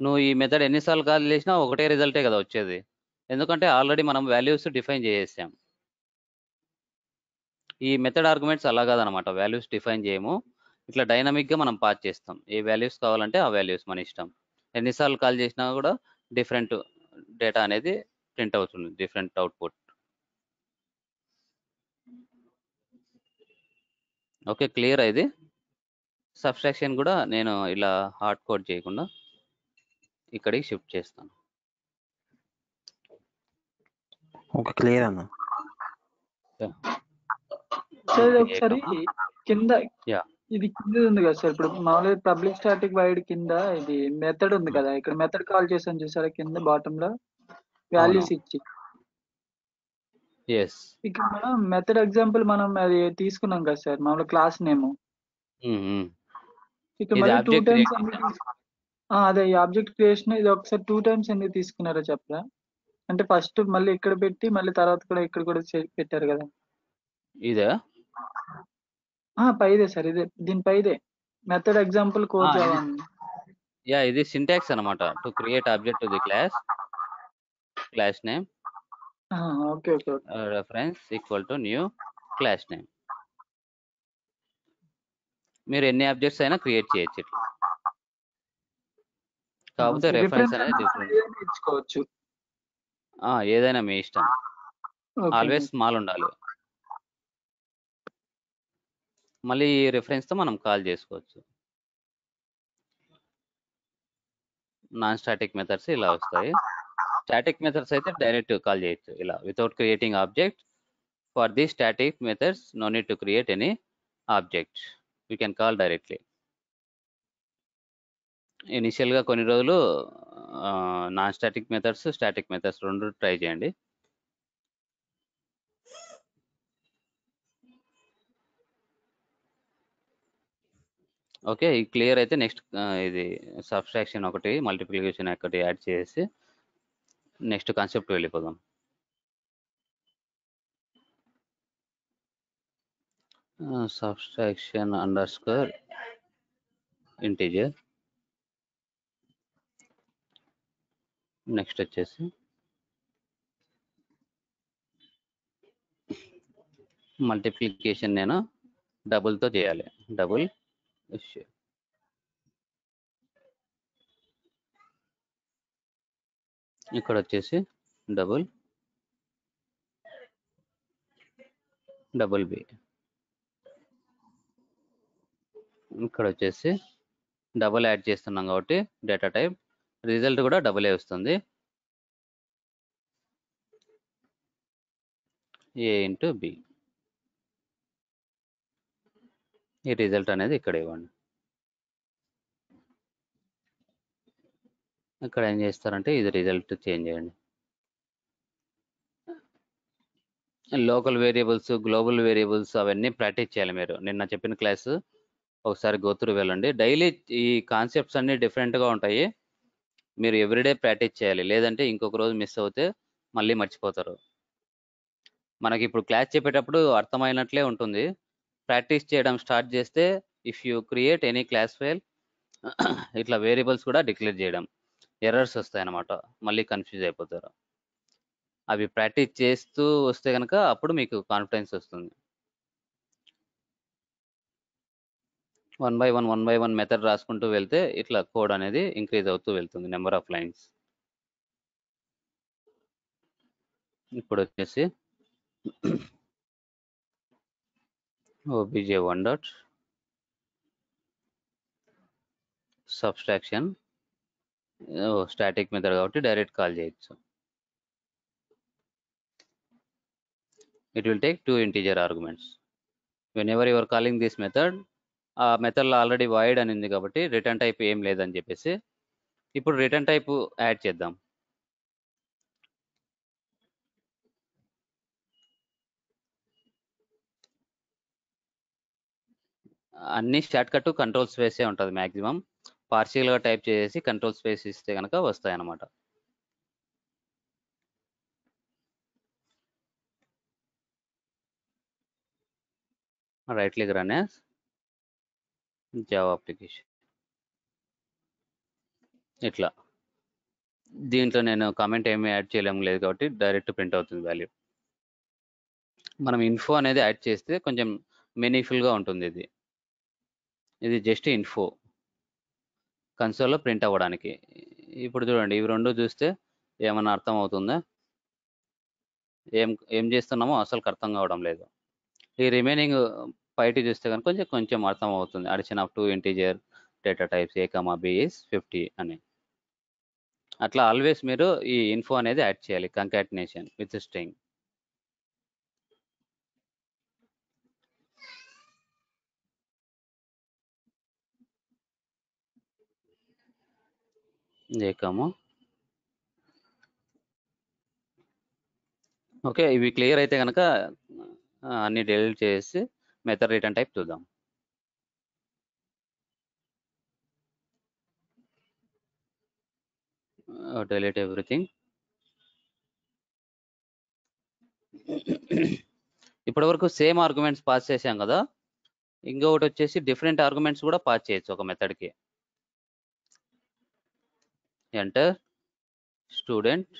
నువ్వు ఈ మెథడ్ ఎన్నిసార్లు కాల్ చేసినా ఒకటే రిజల్టే కదా వచ్చేది. ఎందుకంటే ఆల్రెడీ మనం వాల్యూస్ డిఫైన్ చేసేసాం. ఈ మెథడ్ ఆర్గ్యుమెంట్స్ అలా కాదనమాట. వాల్యూస్ డిఫైన్ చేయము. ఇట్లా డైనమిక్గా మనం పాస్ చేస్తాం. ఏ వాల్యూస్ కావాలంటే ఆ వాల్యూస్ మన ఇష్టం. ఎన్నిసార్లు కాల్ చేసినా కూడా డిఫరెంట్ డేటా అనేది ప్రింట్ అవుతుంది. డిఫరెంట్ అవుట్పుట్ ఓకే క్లియర్ ఇది సబ్స్ట్రాక్షన్ కూడా నేను ఇలా హార్డ్ కోడ్ చేయకుండా ఇక్కడికి షిఫ్ట్ చేస్తాను. ఓకే క్లియర్ అన్న. సార్ ఒకసారి? కింద. ఇది కింద ఉంది కదా సార్ ఇప్పుడు మామూలుగా పబ్లిక్ స్టాటిక్ వైడ్ కింద ఇది మెథడ్ ఉంది కదా. ఇక్కడ మెథడ్ కాల్ చేసాను చూసారా? కింద బాటమ్లో వాల్యూస్ ఇచ్చి. ఎస్ ఇక్కడ మెథడ్ ఎగ్జాంపుల్ మనం అది తీసుకున్నాం కదా సార్ మామూలు క్లాస్ నేమ్. ఇక్కడ ఇది మళ్ళీ టూ object టైమ్స్ creation. అదే ఈ ఆబ్జెక్ట్ క్రియేషన్ ఇది ఒకసారి టూ టైమ్స్ ఎందుకు తీసుకున్నారో చెప్పరా? అంటే ఫస్ట్ మళ్ళీ ఇక్కడ పెట్టి మళ్ళీ తర్వాత కూడా ఇక్కడ కూడా చే- పెట్టారు కదా. ఇదే? ఆ పైదే సార్ ఇదే దీని పైదే. మెథడ్ ఎగ్జాంపుల్ కోడ్ ఆ, ఇది- చదవండి యా ఇది సింటాక్స్ అన్నమాట. To create object to the class class name okay okay okay. Reference equal to new class name మీరు ఎన్ని ఆబ్జెక్ట్స్ అయినా క్రియేట్ చేయొచ్చు ఇట్లా. కాకపోతే రెఫరెన్స్ అనేది డిఫరెంట్ ఏదైనా మీ ఇష్టం. ఆల్వేస్ స్మాల్ ఉండాలి. మళ్ళీ ఈ తో మనం కాల్ చేసుకోవచ్చు. నాన్ స్టాటిక్ మెథడ్స్ ఇలా వస్తాయి. స్టాటిక్ మెథడ్స్ అయితే డైరెక్ట్ కాల్ చేయొచ్చు. ఇలా without creating object for the static methods no need to create any object you can call directly ఇనిషియల్గా కొన్ని రోజులు non static methods static methods రెండు ట్రై చేయండి. ఓకే ఈ క్లియర్ అయితే నెక్స్ట్ ఇది సబ్స్ట్రాక్షన్ ఒకటి మల్టిప్లికేషన్ ఒకటి యాడ్ చేసి నెక్స్ట్ కాన్సెప్ట్ వెళ్ళిపోదాం subtraction under score integer next వచ్చేసి. మల్టిప్లికేషన్ నేను డబుల్తో చేయాలి. డబుల్ ఇక్కడ వచ్చేసి డబుల్ డబుల్ బి. ఇక్కడ వచ్చేసి డబుల్ యాడ్ చేస్తున్నాం కాబట్టి డేటా టైప్. రిజల్ట్ కూడా డబులే ఏ వస్తుంది. A into b. ఈ రిజల్ట్ అనేది ఇక్కడ ఇవ్వండి. ఇక్కడ ఏం చేస్తారంటే ఇది రిజల్ట్ చేంజ్ చేయండి. లోకల్ వేరియబుల్స్ గ్లోబల్ వేరియబుల్స్ అవన్నీ ప్రాక్టీస్ చేయాలి మీరు. నిన్న చెప్పిన క్లాస్ ఒకసారి గోతురు వెళ్ళండి. డైలీ ఈ కాన్సెప్ట్స్ అన్నీ డిఫరెంట్గా ఉంటాయి. మీరు ఎవ్రీడే ప్రాక్టీస్ చేయాలి. లేదంటే ఇంకొక రోజు మిస్ అవుతే మళ్ళీ మర్చిపోతారు. మనకి ఇప్పుడు క్లాస్ చెప్పేటప్పుడు అర్థమైనట్లే ఉంటుంది. ప్రాక్టీస్ చేయడం స్టార్ట్ చేస్తే if you create any class file ఇట్లా వేరియబుల్స్ కూడా డిక్లేర్ చేయడం. ఎర్రర్స్ వస్తాయి అన్నమాట మళ్ళీ కన్ఫ్యూజ్ అయిపోతారు. అవి ప్రాక్టీస్ చేస్తూ వస్తే కనుక అప్పుడు మీకు కాన్ఫిడెన్స్ వస్తుంది. One by one one by one method రాసుకుంటూ వెళ్తే ఇట్లా కోడ్ అనేది ఇంక్రీజ్ అవుతూ వెళ్తుంది నెంబర్ ఆఫ్ లైన్స్. ఇప్పుడు వచ్చేసి O B J one dot subtraction. Static method కాబట్టి డైరెక్ట్ కాల్ చేయొచ్చు. It will take two integer arguments. Whenever you are calling this method ఆ మెథడ్లో ఆల్రెడీ వాయిడ్ అని ఉంది కాబట్టి రిటర్న్ టైప్ ఏం లేదని చెప్పేసి ఇప్పుడు రిటర్న్ టైప్ యాడ్ చేద్దాం. అన్ని షార్ట్ కట్ కంట్రోల్ స్పేసే ఉంటుంది మ్యాక్సిమం పార్షియల్గా టైప్ చేసి కంట్రోల్ స్పేస్ ఇస్తే కనుక వస్తాయి అన్నమాట right click run as Java application ఇట్లా. దీంట్లో నేను కామెంట్ ఏమీ యాడ్ చేయలేము లేదు కాబట్టి డైరెక్ట్ ప్రింట్ అవుతుంది వాల్యూ మనం ఇన్ఫో అనేది యాడ్ చేస్తే కొంచెం మీనింగ్ఫుల్గా ఉంటుంది ఇది. ఇది జస్ట్ ఇన్ఫో కన్సోల్లో ప్రింట్ అవ్వడానికి. ఇప్పుడు చూడండి ఇవి రెండు చూస్తే ఏమన్నా అర్థం అవుతుందా ఏం ఏం చేస్తున్నామో అసలు అర్థం కావడం లేదు. ఈ రిమైనింగ్ పైటి చూస్తే కనుక కొంచెం కొంచెం అర్థం అవుతుంది addition of two integer data types a comma b is fifty అని. అట్లా ఆల్వేస్ మీరు ఈ ఇన్ఫో అనేది యాడ్ చేయాలి కంకాటినేషన్ విత్ స్ట్రింగ్. ఏ ఓకే ఇవి క్లియర్ అయితే కనుక అన్ని డిలీట్ చేసి మెథడ్ రిటర్న్ టైప్ చూద్దాం. delete everything. ఇప్పటి వరకు సేమ్ ఆర్గ్యుమెంట్స్ పాస్ చేసాం కదా. ఇంకొకటి వచ్చేసి డిఫరెంట్ ఆర్గ్యుమెంట్స్ కూడా పాస్ చేయొచ్చు ఒక మెథడ్కి. ఎంటర్ స్టూడెంట్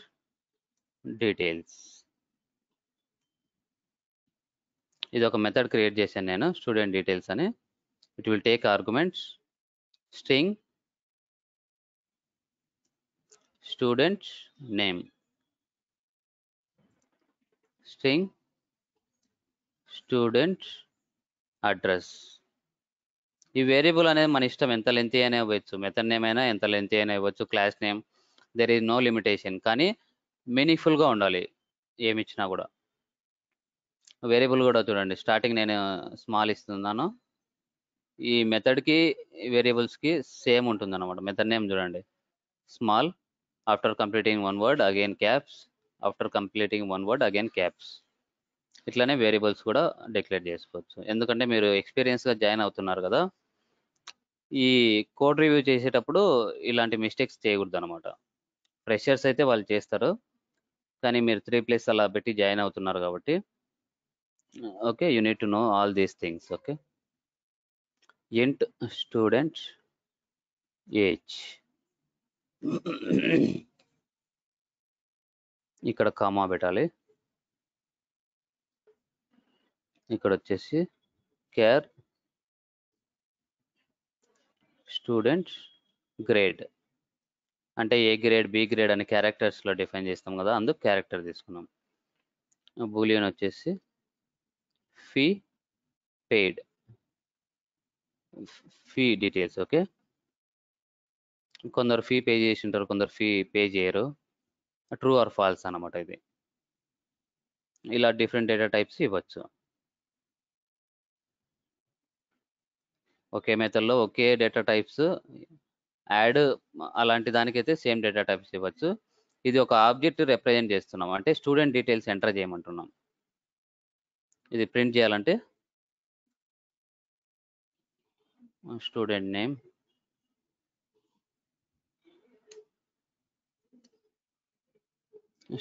డీటెయిల్స్ ఇది ఒక మెథడ్ క్రియేట్ చేశాను నేను స్టూడెంట్ డీటెయిల్స్ అని. It will take arguments string student name string student address ఈ వేరియబుల్ అనేది మన ఇష్టం ఎంత లెంతీ అయినా ఇవ్వచ్చు. మెథడ్ నేమ్ అయినా ఎంత లెంతీ అయినా ఇవ్వచ్చు. Class name there is no limitation కానీ మీనింగ్ఫుల్గా ఉండాలి. ఏమి ఇచ్చినా కూడా. వేరియబుల్ కూడా చూడండి. స్టార్టింగ్ నేను స్మాల్ ఇస్తున్నాను. ఈ మెథడ్కి వేరియబుల్స్కి సేమ్ ఉంటుంది అనమాట మెథడ్ నేమ్ చూడండి. Small after completing one word again caps after completing one word again caps ఇట్లానే వేరియబుల్స్ కూడా డిక్లేర్ చేసుకోవచ్చు. ఎందుకంటే మీరు ఎక్స్పీరియన్స్గా జాయిన్ అవుతున్నారు కదా. ఈ కోడ్ రివ్యూ చేసేటప్పుడు ఇలాంటి మిస్టేక్స్ చేయకూడదు అనమాట ఫ్రెషర్స్ అయితే వాళ్ళు చేస్తారు. కానీ మీరు త్రీ ప్లేస్ అలా పెట్టి జాయిన్ అవుతున్నారు కాబట్టి. Okay you to know all these things okay? Int student age. ఇక్కడ కామా పెట్టాలి. ఇక్కడ వచ్చేసి కేర్ స్టూడెంట్ గ్రేడ్. అంటే ఏ గ్రేడ్ బి గ్రేడ్ అని క్యారెక్టర్స్లో డిఫైన్ చేస్తాం కదా అందుకు క్యారెక్టర్ తీసుకున్నాం. బూలియన్ వచ్చేసి fee paid. Fee details okay? కొందరు ఫీ పే చేసి ఉంటారు కొందరు ఫీ పే చేయరు. ట్రూ ఆర్ ఫాల్స్ అన్నమాట ఇది. ఇలా డిఫరెంట్ డేటా టైప్స్ ఇవ్వచ్చు. ఒకే మెథడ్లో ఒకే డేటా టైప్స్ యాడ్ అలాంటి దానికైతే సేమ్ డేటా టైప్స్ ఇవ్వచ్చు. ఇది ఒక ఆబ్జెక్ట్ రిప్రజెంట్ చేస్తున్నాం. అంటే స్టూడెంట్ డీటెయిల్స్ ఎంటర్ చేయమంటున్నాం. ఇది ప్రింట్ చేయాలంటే స్టూడెంట్ నేమ్.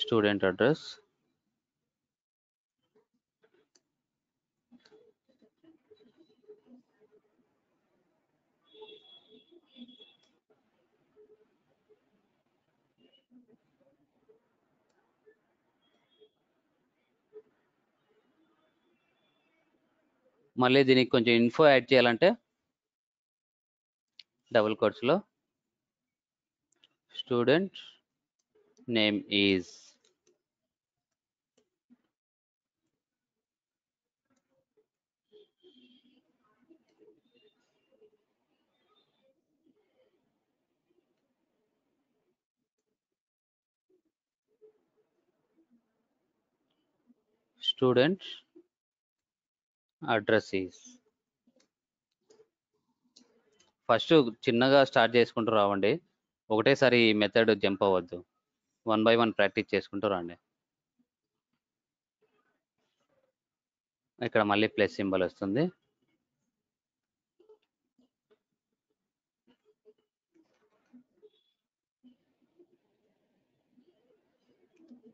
Student address. మళ్ళీ దీనికి కొంచెం ఇన్ఫో యాడ్ చేయాలంటే double కోట్స్లో student name is students address is first చిన్నగా స్టార్ట్ చేసుకుంటూ రావండి. ఒకటేసారి ఈ మెథడ్ జంప్ అవ్వద్దు. వన్ బై వన్ ప్రాక్టీస్ చేసుకుంటూ రండి. ఇక్కడ మళ్ళీ ప్లస్ సింబల్ వస్తుంది.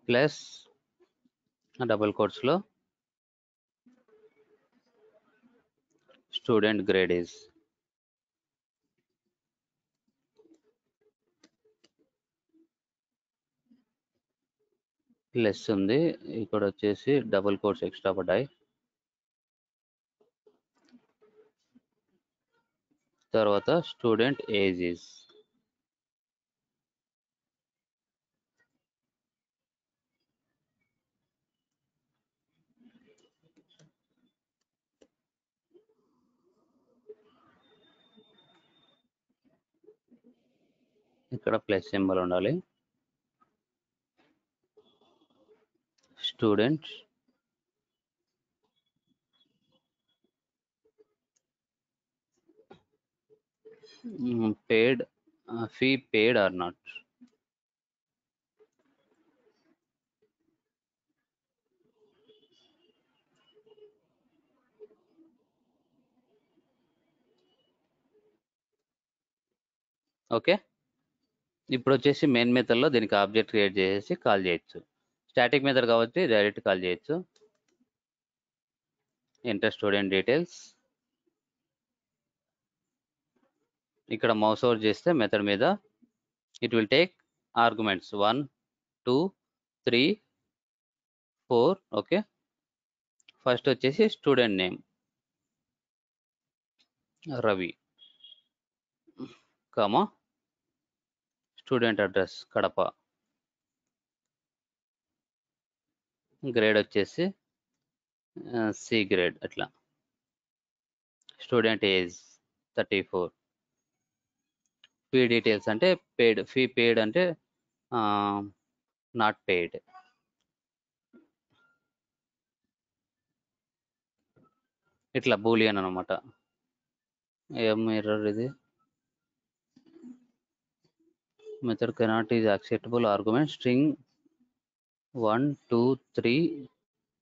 ప్లస్ డబుల్ కోట్స్లో స్టూడెంట్ grade is. ప్లస్ ఉంది. ఇక్కడ వచ్చేసి డబుల్ కోర్స్ ఎక్స్ట్రా పడ్డాయి. తర్వాత స్టూడెంట్ ఏజ్ ఈజ్ ఇక్కడ ప్లస్ సింబల్ ఉండాలి. Student paid uh, fee paid or not? Okay ఇప్పుడు వచ్చేసి మెయిన్ మెథడ్లో దీనికి ఆబ్జెక్ట్ క్రియేట్ చేసేసి కాల్ చేయొచ్చు. స్టాటిక్ మెథడ్ కాబట్టి డైరెక్ట్ కాల్ చేయొచ్చు. ఎంటర్ స్టూడెంట్ డీటెయిల్స్ ఇక్కడ మౌస్ ఓవర్ చేస్తే మెథడ్ మీద it will take arguments one two three four okay first వచ్చేసి student name Ravi comma student address Kadapa. Grade వచ్చేసి C grade అట్లా. Student age thirty four. Fee details అంటే paid fee paid అంటే not paid. ఇట్లా boolean అనమాట ఏం error ఇది? Method cannot is acceptable argument string one two three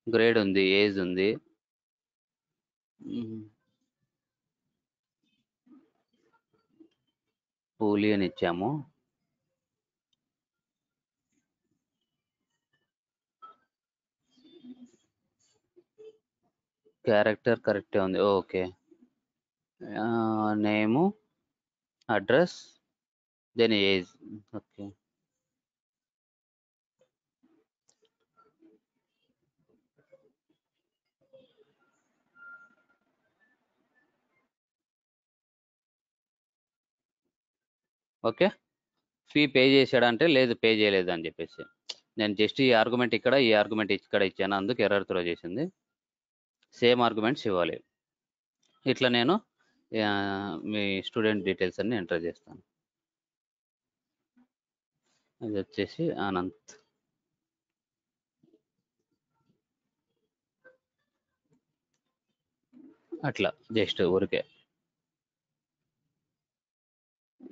grade ఉంది age ఉంది. బూలియన్ ఇచ్చాము. క్యారెక్టర్ కరెక్టే ఉంది. Okay name address then age okay okay fee pay చేశాడంటే లేదు పే చేయలేదు అని చెప్పేసి. నేను జస్ట్ ఈ ఆర్గ్యుమెంట్ ఇక్కడ ఈ ఆర్గ్యుమెంట్ ఇక్కడ ఇచ్చాను అందుకు ఎర్రర్ త్రో చేసింది. సేమ్ ఆర్గ్యుమెంట్స్ ఇవ్వాలి. ఇట్లా నేను మీ స్టూడెంట్ డీటెయిల్స్ అన్ని ఎంటర్ చేస్తాను. అది వచ్చేసి అనంత్. అట్లా జస్ట్ ఊరికే.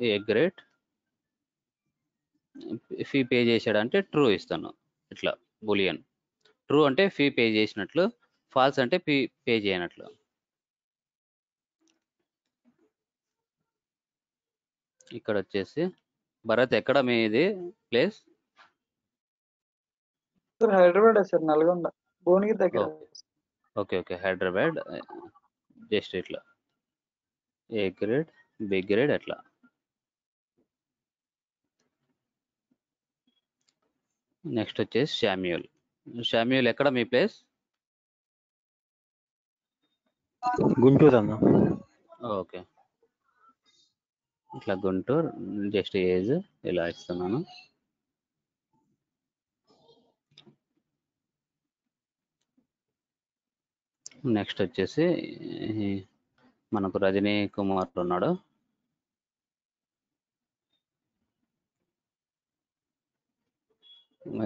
A grade? ఫీ పే చేశాడంటే ట్రూ ఇస్తాను. ఇట్లా బులియన్. ట్రూ అంటే ఫీ పే చేసినట్లు ఫాల్స్ అంటే ఫీ పే చేయనట్లు. ఇక్కడ వచ్చేసి భరత్ ఎక్కడ మీది place? Sir Hyderabad sir Nalgonda Bhuvanagiri దగ్గర. ఓకే ఓకే హైదరాబాద్ జస్ట్ ఇట్లా ఏ గ్రేడ్? బి గ్రేడ్ అట్లా నెక్స్ట్ వచ్చేసి శామ్యూల్. శామ్యూల్ ఎక్కడ మీ ప్లేస్? గుంటూరు అన్న ఓకే. ఇట్లా గుంటూరు జస్ట్ ఏజ్ ఇలా ఇస్తున్నాను. నెక్స్ట్ వచ్చేసి మనకు రజనీ కుమార్ ఉన్నాడు.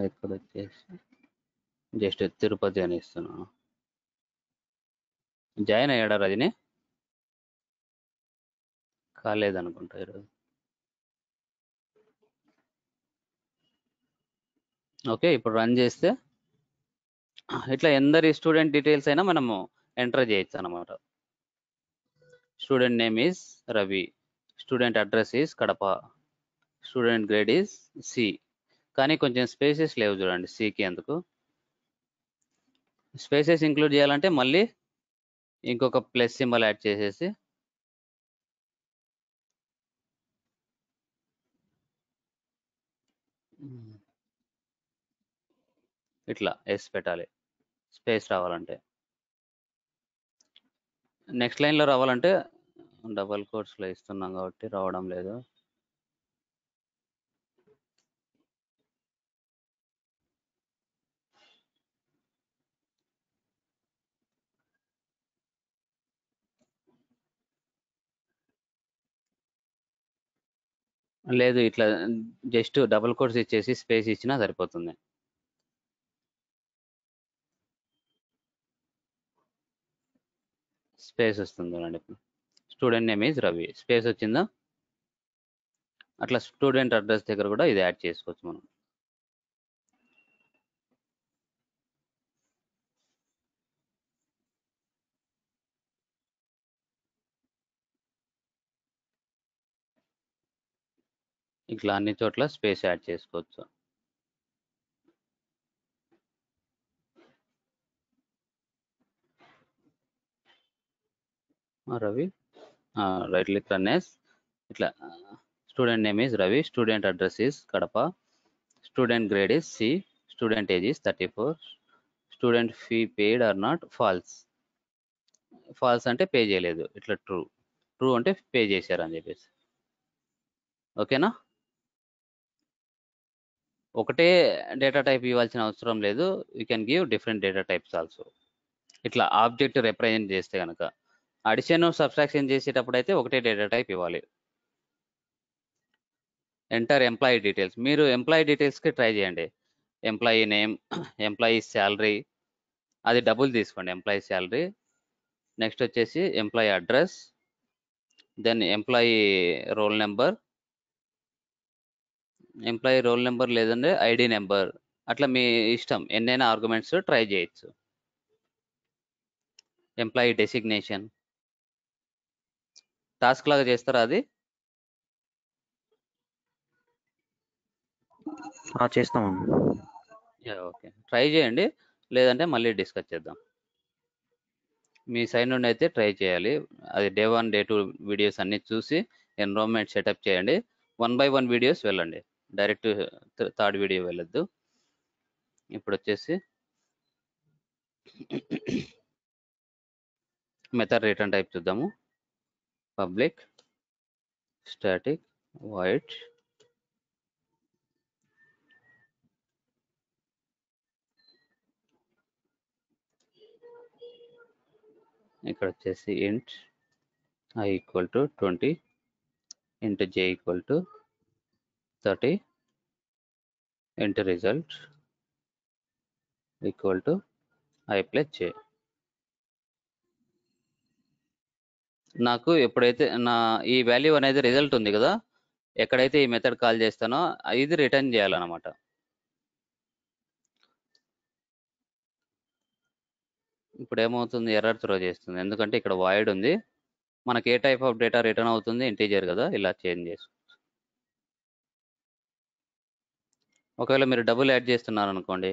ఇక్కడ వచ్చేసి జస్ట్ తిరుపతి అని ఇస్తున్నాను. జాయిన్ అయ్యాడా రజనీ? కాలేదనుకుంటా ఈరోజు. ఓకే ఇప్పుడు రన్ చేస్తే ఇట్లా ఎందరి స్టూడెంట్ డీటెయిల్స్ అయినా మనము ఎంటర్ చేయొచ్చు అనమాట student name is Ravi student address is Kadapa student grade is C. కానీ కొంచెం స్పేసెస్ లేవు చూడండి సికి ఎందుకు? స్పేసెస్ ఇంక్లూడ్ చేయాలంటే మళ్ళీ ఇంకొక ప్లస్ సింబల్ యాడ్ చేసేసి ఇట్లా ఎస్ పెట్టాలి. స్పేస్ రావాలంటే. నెక్స్ట్ లైన్లో రావాలంటే డబల్ కోట్స్లో ఇస్తున్నాం కాబట్టి రావడం లేదు. లేదు ఇట్లా జస్ట్ డబుల్ కోట్స్ ఇచ్చేసి స్పేస్ ఇచ్చినా సరిపోతుంది. స్పేస్ వస్తుంది చూడండి student name is Ravi space వచ్చిందా? అట్లా స్టూడెంట్ అడ్రస్ దగ్గర కూడా ఇది యాడ్ చేసుకోవచ్చు మనం. ఇట్లా అన్ని చోట్ల స్పేస్ యాడ్ చేసుకోవచ్చు. రవి. రైట్ క్లిక్ రన్ ఇట్లా student name is Ravi student address is Kadapa. Student grade is C student age is thirty four. Student fee paid or not false. False అంటే పే చేయలేదు ఇట్లా ట్రూ. ట్రూ అంటే pay చేశారు అని చెప్పేసి. ఓకేనా? ఒకటే డేటా టైప్ ఇవ్వాల్సిన అవసరం లేదు. You can give different data types also ఇట్లా ఆబ్జెక్ట్ రిప్రజెంట్ చేస్తే కనుక అడిషన్ సబ్స్ట్రాక్షన్ చేసేటప్పుడు అయితే ఒకటే డేటా టైప్ ఇవ్వాలి. ఎంటర్ ఎంప్లాయీ డీటెయిల్స్ మీరు ఎంప్లాయీ డీటెయిల్స్కి ట్రై చేయండి. ఎంప్లాయీ నేమ్ ఎంప్లాయీ శాలరీ అది డబుల్ తీసుకోండి ఎంప్లాయీ శాలరీ నెక్స్ట్ వచ్చేసి employee address then employee roll number employee roll number లేదంటే ఐడి నెంబర్ అట్లా మీ ఇష్టం ఎన్నైనా ఆర్గ్యుమెంట్స్ ట్రై చేయొచ్చు. ఎంప్లాయీ డెసిగ్నేషన్ టాస్క్ లాగా చేస్తారా అది? ఆ, చేస్తామన్న ఓకే. ట్రై చేయండి. లేదంటే మళ్ళీ డిస్కస్ చేద్దాం. మీ సైడ్ నుండి అయితే ట్రై చేయాలి. అది day one day two videos అన్ని చూసి ఎన్రోల్మెంట్ సెటప్ చేయండి. వన్ బై వన్ వీడియోస్ వెళ్ళండి. డైరెక్ట్ థర్డ్ వీడియో వెళ్ళొద్దు. ఇప్పుడు వచ్చేసి మెథడ్ రిటర్న్ టైప్ చూద్దాము. public static void ఇక్కడ వచ్చేసి int i equal to twenty int j equal to thirty int result equal to i plus j నాకు ఎప్పుడైతే నా ఈ వాల్యూ అనేది రిజల్ట్ ఉంది కదా ఎక్కడైతే ఈ మెథడ్ కాల్ చేస్తానో ఇది రిటర్న్ చేయాలన్నమాట. ఇప్పుడు ఏమవుతుంది ఎర్రర్ త్రో చేస్తుంది. ఎందుకంటే ఇక్కడ వాయిడ్ ఉంది. మనకి ఏ టైప్ ఆఫ్ డేటా రిటర్న్ అవుతుంది? ఇంటీజర్ కదా ఇలా చేంజ్ చేసుకో ఒకవేళ మీరు డబుల్ యాడ్ చేస్తున్నారు అనుకోండి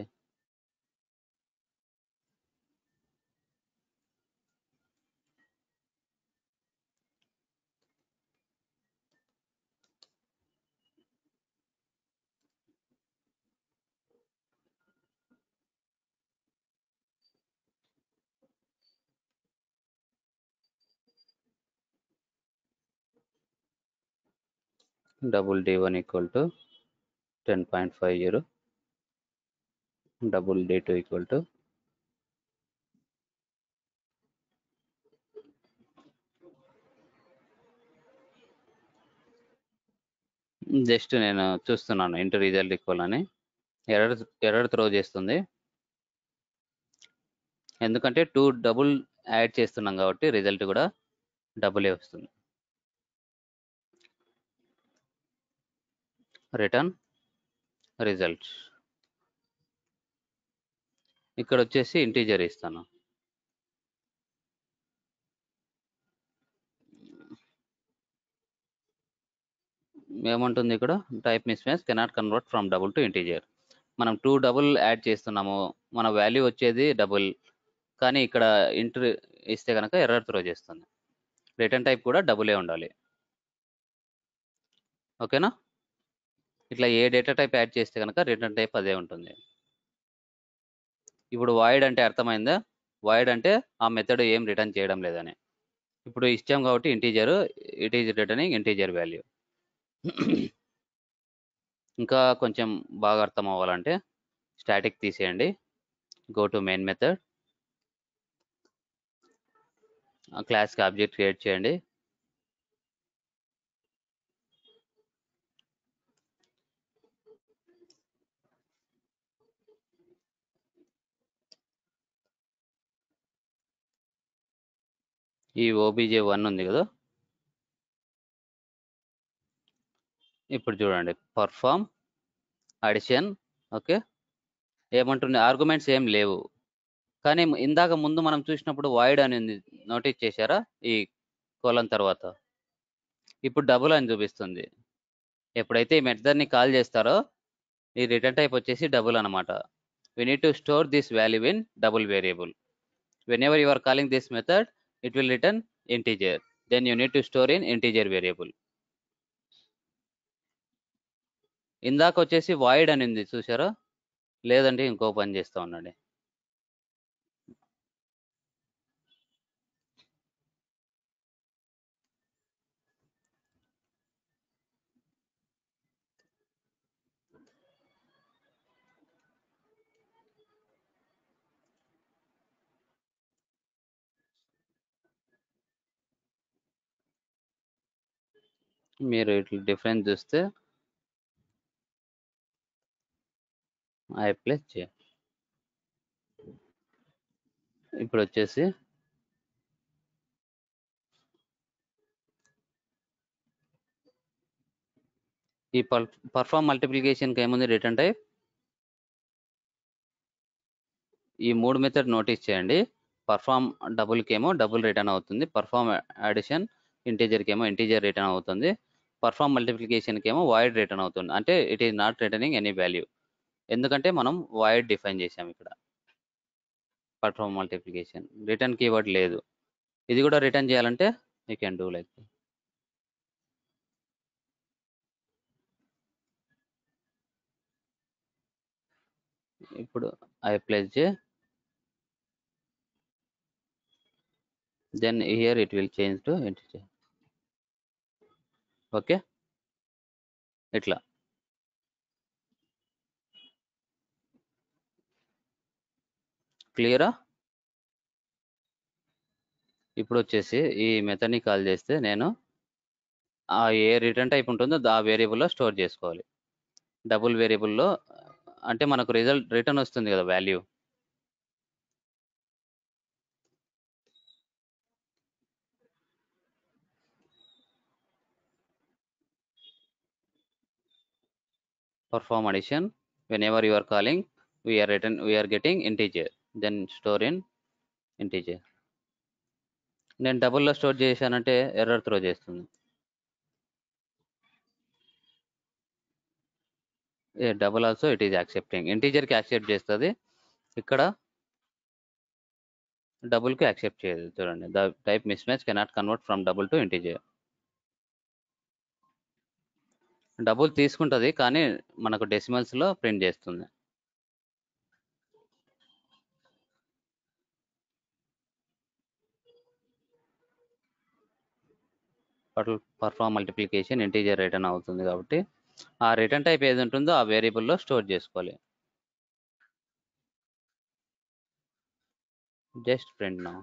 double d1 equal to 10.50 double d2 equal to just నేను చూస్తున్నాను ఇంటర్ రిజల్ట్ ఈక్వల్ అని. ఎర్రర్ ఎర్రర్ త్రో చేస్తుంది. ఎందుకంటే టూ డబుల్ యాడ్ చేస్తున్నాం కాబట్టి రిజల్ట్ కూడా డబులే వస్తుంది. Return results. ఇక్కడ వచ్చేసి ఇంటీజర్ ఇస్తాను. ఏముంటుంది ఇక్కడ? Type mismatch cannot convert from double to integer. మనం టూ డబుల్ యాడ్ చేస్తున్నాము. మన వాల్యూ వచ్చేది డబుల్. కానీ ఇక్కడ ఇంటర్ ఇస్తే కనుక ఎర్రర్ త్రో చేస్తుంది. రిటర్న్ టైప్ కూడా డబులే ఉండాలి. ఓకేనా? ఇట్లా ఏ డేటా టైప్ యాడ్ చేస్తే కనుక రిటర్న్ టైప్ అదే ఉంటుంది. ఇప్పుడు వాయిడ్ అంటే అర్థమైందా? వాయిడ్ అంటే ఆ మెథడ్ ఏం రిటర్న్ చేయడం లేదని. ఇప్పుడు ఇచ్చాం కాబట్టి integer it is returning integer value ఇంకా కొంచెం బాగా అర్థం అవ్వాలంటే స్టాటిక్ తీసేయండి. గో టు మెయిన్ మెథడ్ క్లాస్కి ఆబ్జెక్ట్ క్రియేట్ చేయండి. ఈ ఓబీజే వన్ ఉంది కదా? ఇప్పుడు చూడండి. పర్ఫామ్ అడిషన్ ఓకే ఏమంటుంది? ఆర్గ్యుమెంట్స్ ఏం లేవు. కానీ ఇందాక ముందు మనం చూసినప్పుడు వాయిడ్ అని ఉంది. నోటీస్ చేశారా? ఈ కోలం తర్వాత. ఇప్పుడు డబుల్ అని చూపిస్తుంది. ఎప్పుడైతే ఈ మెథడ్ని కాల్ చేస్తారో ఈ రిటర్న్ టైప్ వచ్చేసి డబుల్ అనమాట we need to store this value in double variable whenever you are calling this method it will return integer then you need to store in integer variable ఇందాక వచ్చేసి void అనింది చూసారా లేదంటే ఇంకో పని చేస్తా ఉండండి మీరు ఇట్లా డిఫరెన్స్ చూస్తే ఐ ప్లస్ జే. ఇప్పుడు వచ్చేసి ఈ పర్ఫామ్ మల్టిప్లికేషన్కి ఏముంది రిటర్న్ టైప్? ఈ మూడు మెథడ్ నోటీస్ చేయండి. పర్ఫామ్ డబుల్కి ఏమో డబుల్ రిటర్న్ అవుతుంది. పర్ఫామ్ అడిషన్ ఇంటీజర్కి ఏమో ఇంటీజర్ రిటర్న్ అవుతుంది. పర్ఫామ్ మల్టిప్లికేషన్కి ఏమో వాయిడ్ రిటర్న్ అవుతుంది. అంటే it is not returning any value ఎందుకంటే మనం వాయిడ్ డిఫైన్ చేసాం ఇక్కడ. పర్ఫామ్ మల్టిప్లికేషన్ రిటర్న్ కీవర్డ్ లేదు. ఇది కూడా రిటర్న్ చేయాలంటే యూ కెన్ డూ లైక్ ఇప్పుడు I plus J then here it will change to integer okay. ఇట్లా. క్లియరా? ఇప్పుడు వచ్చేసి ఈ మెథడ్ని కాల్ చేస్తే నేను ఆ ఏ రిటర్న్ టైప్ ఉంటుందో ఆ వేరియబుల్లో స్టోర్ చేసుకోవాలి. డబుల్ వేరియబుల్లో అంటే మనకు రిజల్ట్ రిటర్న్ వస్తుంది కదా value. Perform addition. Whenever you are calling we are written we are getting integer. Then store in integer. నేను డబుల్లో స్టోర్ చేశానంటే ఎర్రర్ త్రో చేస్తుంది. Double also it is accepting ఇంటీజర్కి accept చేస్తుంది. ఇక్కడ డబుల్కి యాక్సెప్ట్ చేయదు. చూడండి. The type mismatch cannot convert from double to integer double తీసుకుంటుంది కానీ మనకు డెసిమల్స్లో ప్రింట్ చేస్తుంది. పర్ఫామ్ మల్టిప్లికేషన్ ఇంటీజర్ రిటర్న్ అవుతుంది కాబట్టి ఆ రిటర్న్ టైప్ ఏది ఉంటుందో ఆ వేరియబుల్లో స్టోర్ చేసుకోవాలి. జస్ట్ ప్రింట్ నా.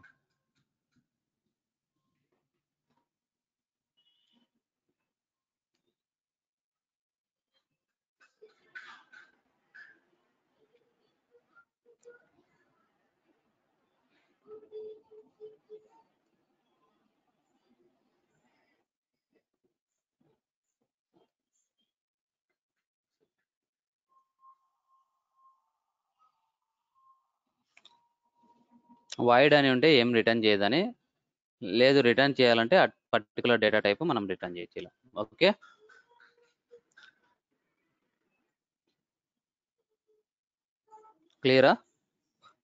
వైడ్ అని ఉంటే ఏం రిటర్న్ చేయదని. లేదు రిటర్న్ చేయాలంటే పర్టికులర్ డేటా టైప్ మనం రిటర్న్ చేయొచ్చు ఇలా ఓకే? క్లియరా?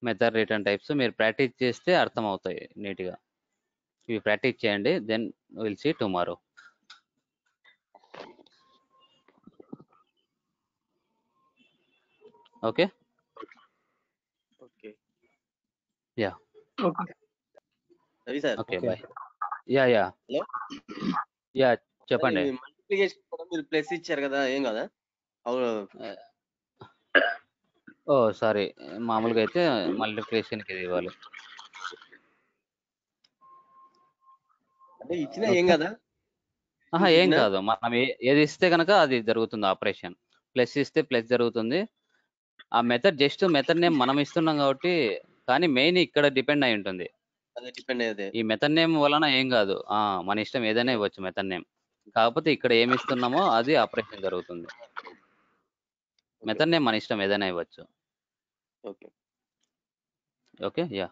మెథడ్ రిటర్న్ టైప్స్ మీరు ప్రాక్టీస్ చేస్తే అర్థం అవుతాయి నీట్గా. ఇవి ప్రాక్టీస్ చేయండి then will see tomorrow okay okay okay Ravi sir okay Okay. Bye yeah yeah? Yeah చెప్పండి. మల్టిప్లికేషన్ కూడా మీరు ప్లస్ ఇచ్చారు కదా ఏం కదా? అవును. Oh sorry. మామూలుగా అయితే మల్టిప్లికేషన్కి ఇది ఇవ్వాలి. అంటే ఇచ్చినా ఏం కదా? ఆహా ఏం కాదు. మనం ఏది ఇస్తే కనుక అది జరుగుతుంది ఆపరేషన్. ప్లస్ ఇస్తే ప్లస్ జరుగుతుంది. ఆ మెథడ్ జస్ట్ మెథడ్ నేమ్ మనం ఇస్తున్నాం కాబట్టి కానీ మెయిన్ ఇక్కడ డిపెండ్ అయి ఉంటుంది. అదే డిపెండ్ అయ్యేది. ఈ మెథడ్ నేమ్ వలన ఏం కాదు. ఆ మన ఇష్టం ఏదైనా ఇవ్వచ్చు మెథడ్ నేమ్. కాకపోతే ఇక్కడ ఏమి ఇస్తున్నామో అది ఆపరేషన్ జరుగుతుంది. మెథడ్ నేమ్ మన ఇష్టం ఏదైనా ఇవ్వచ్చు. Okay okay yeah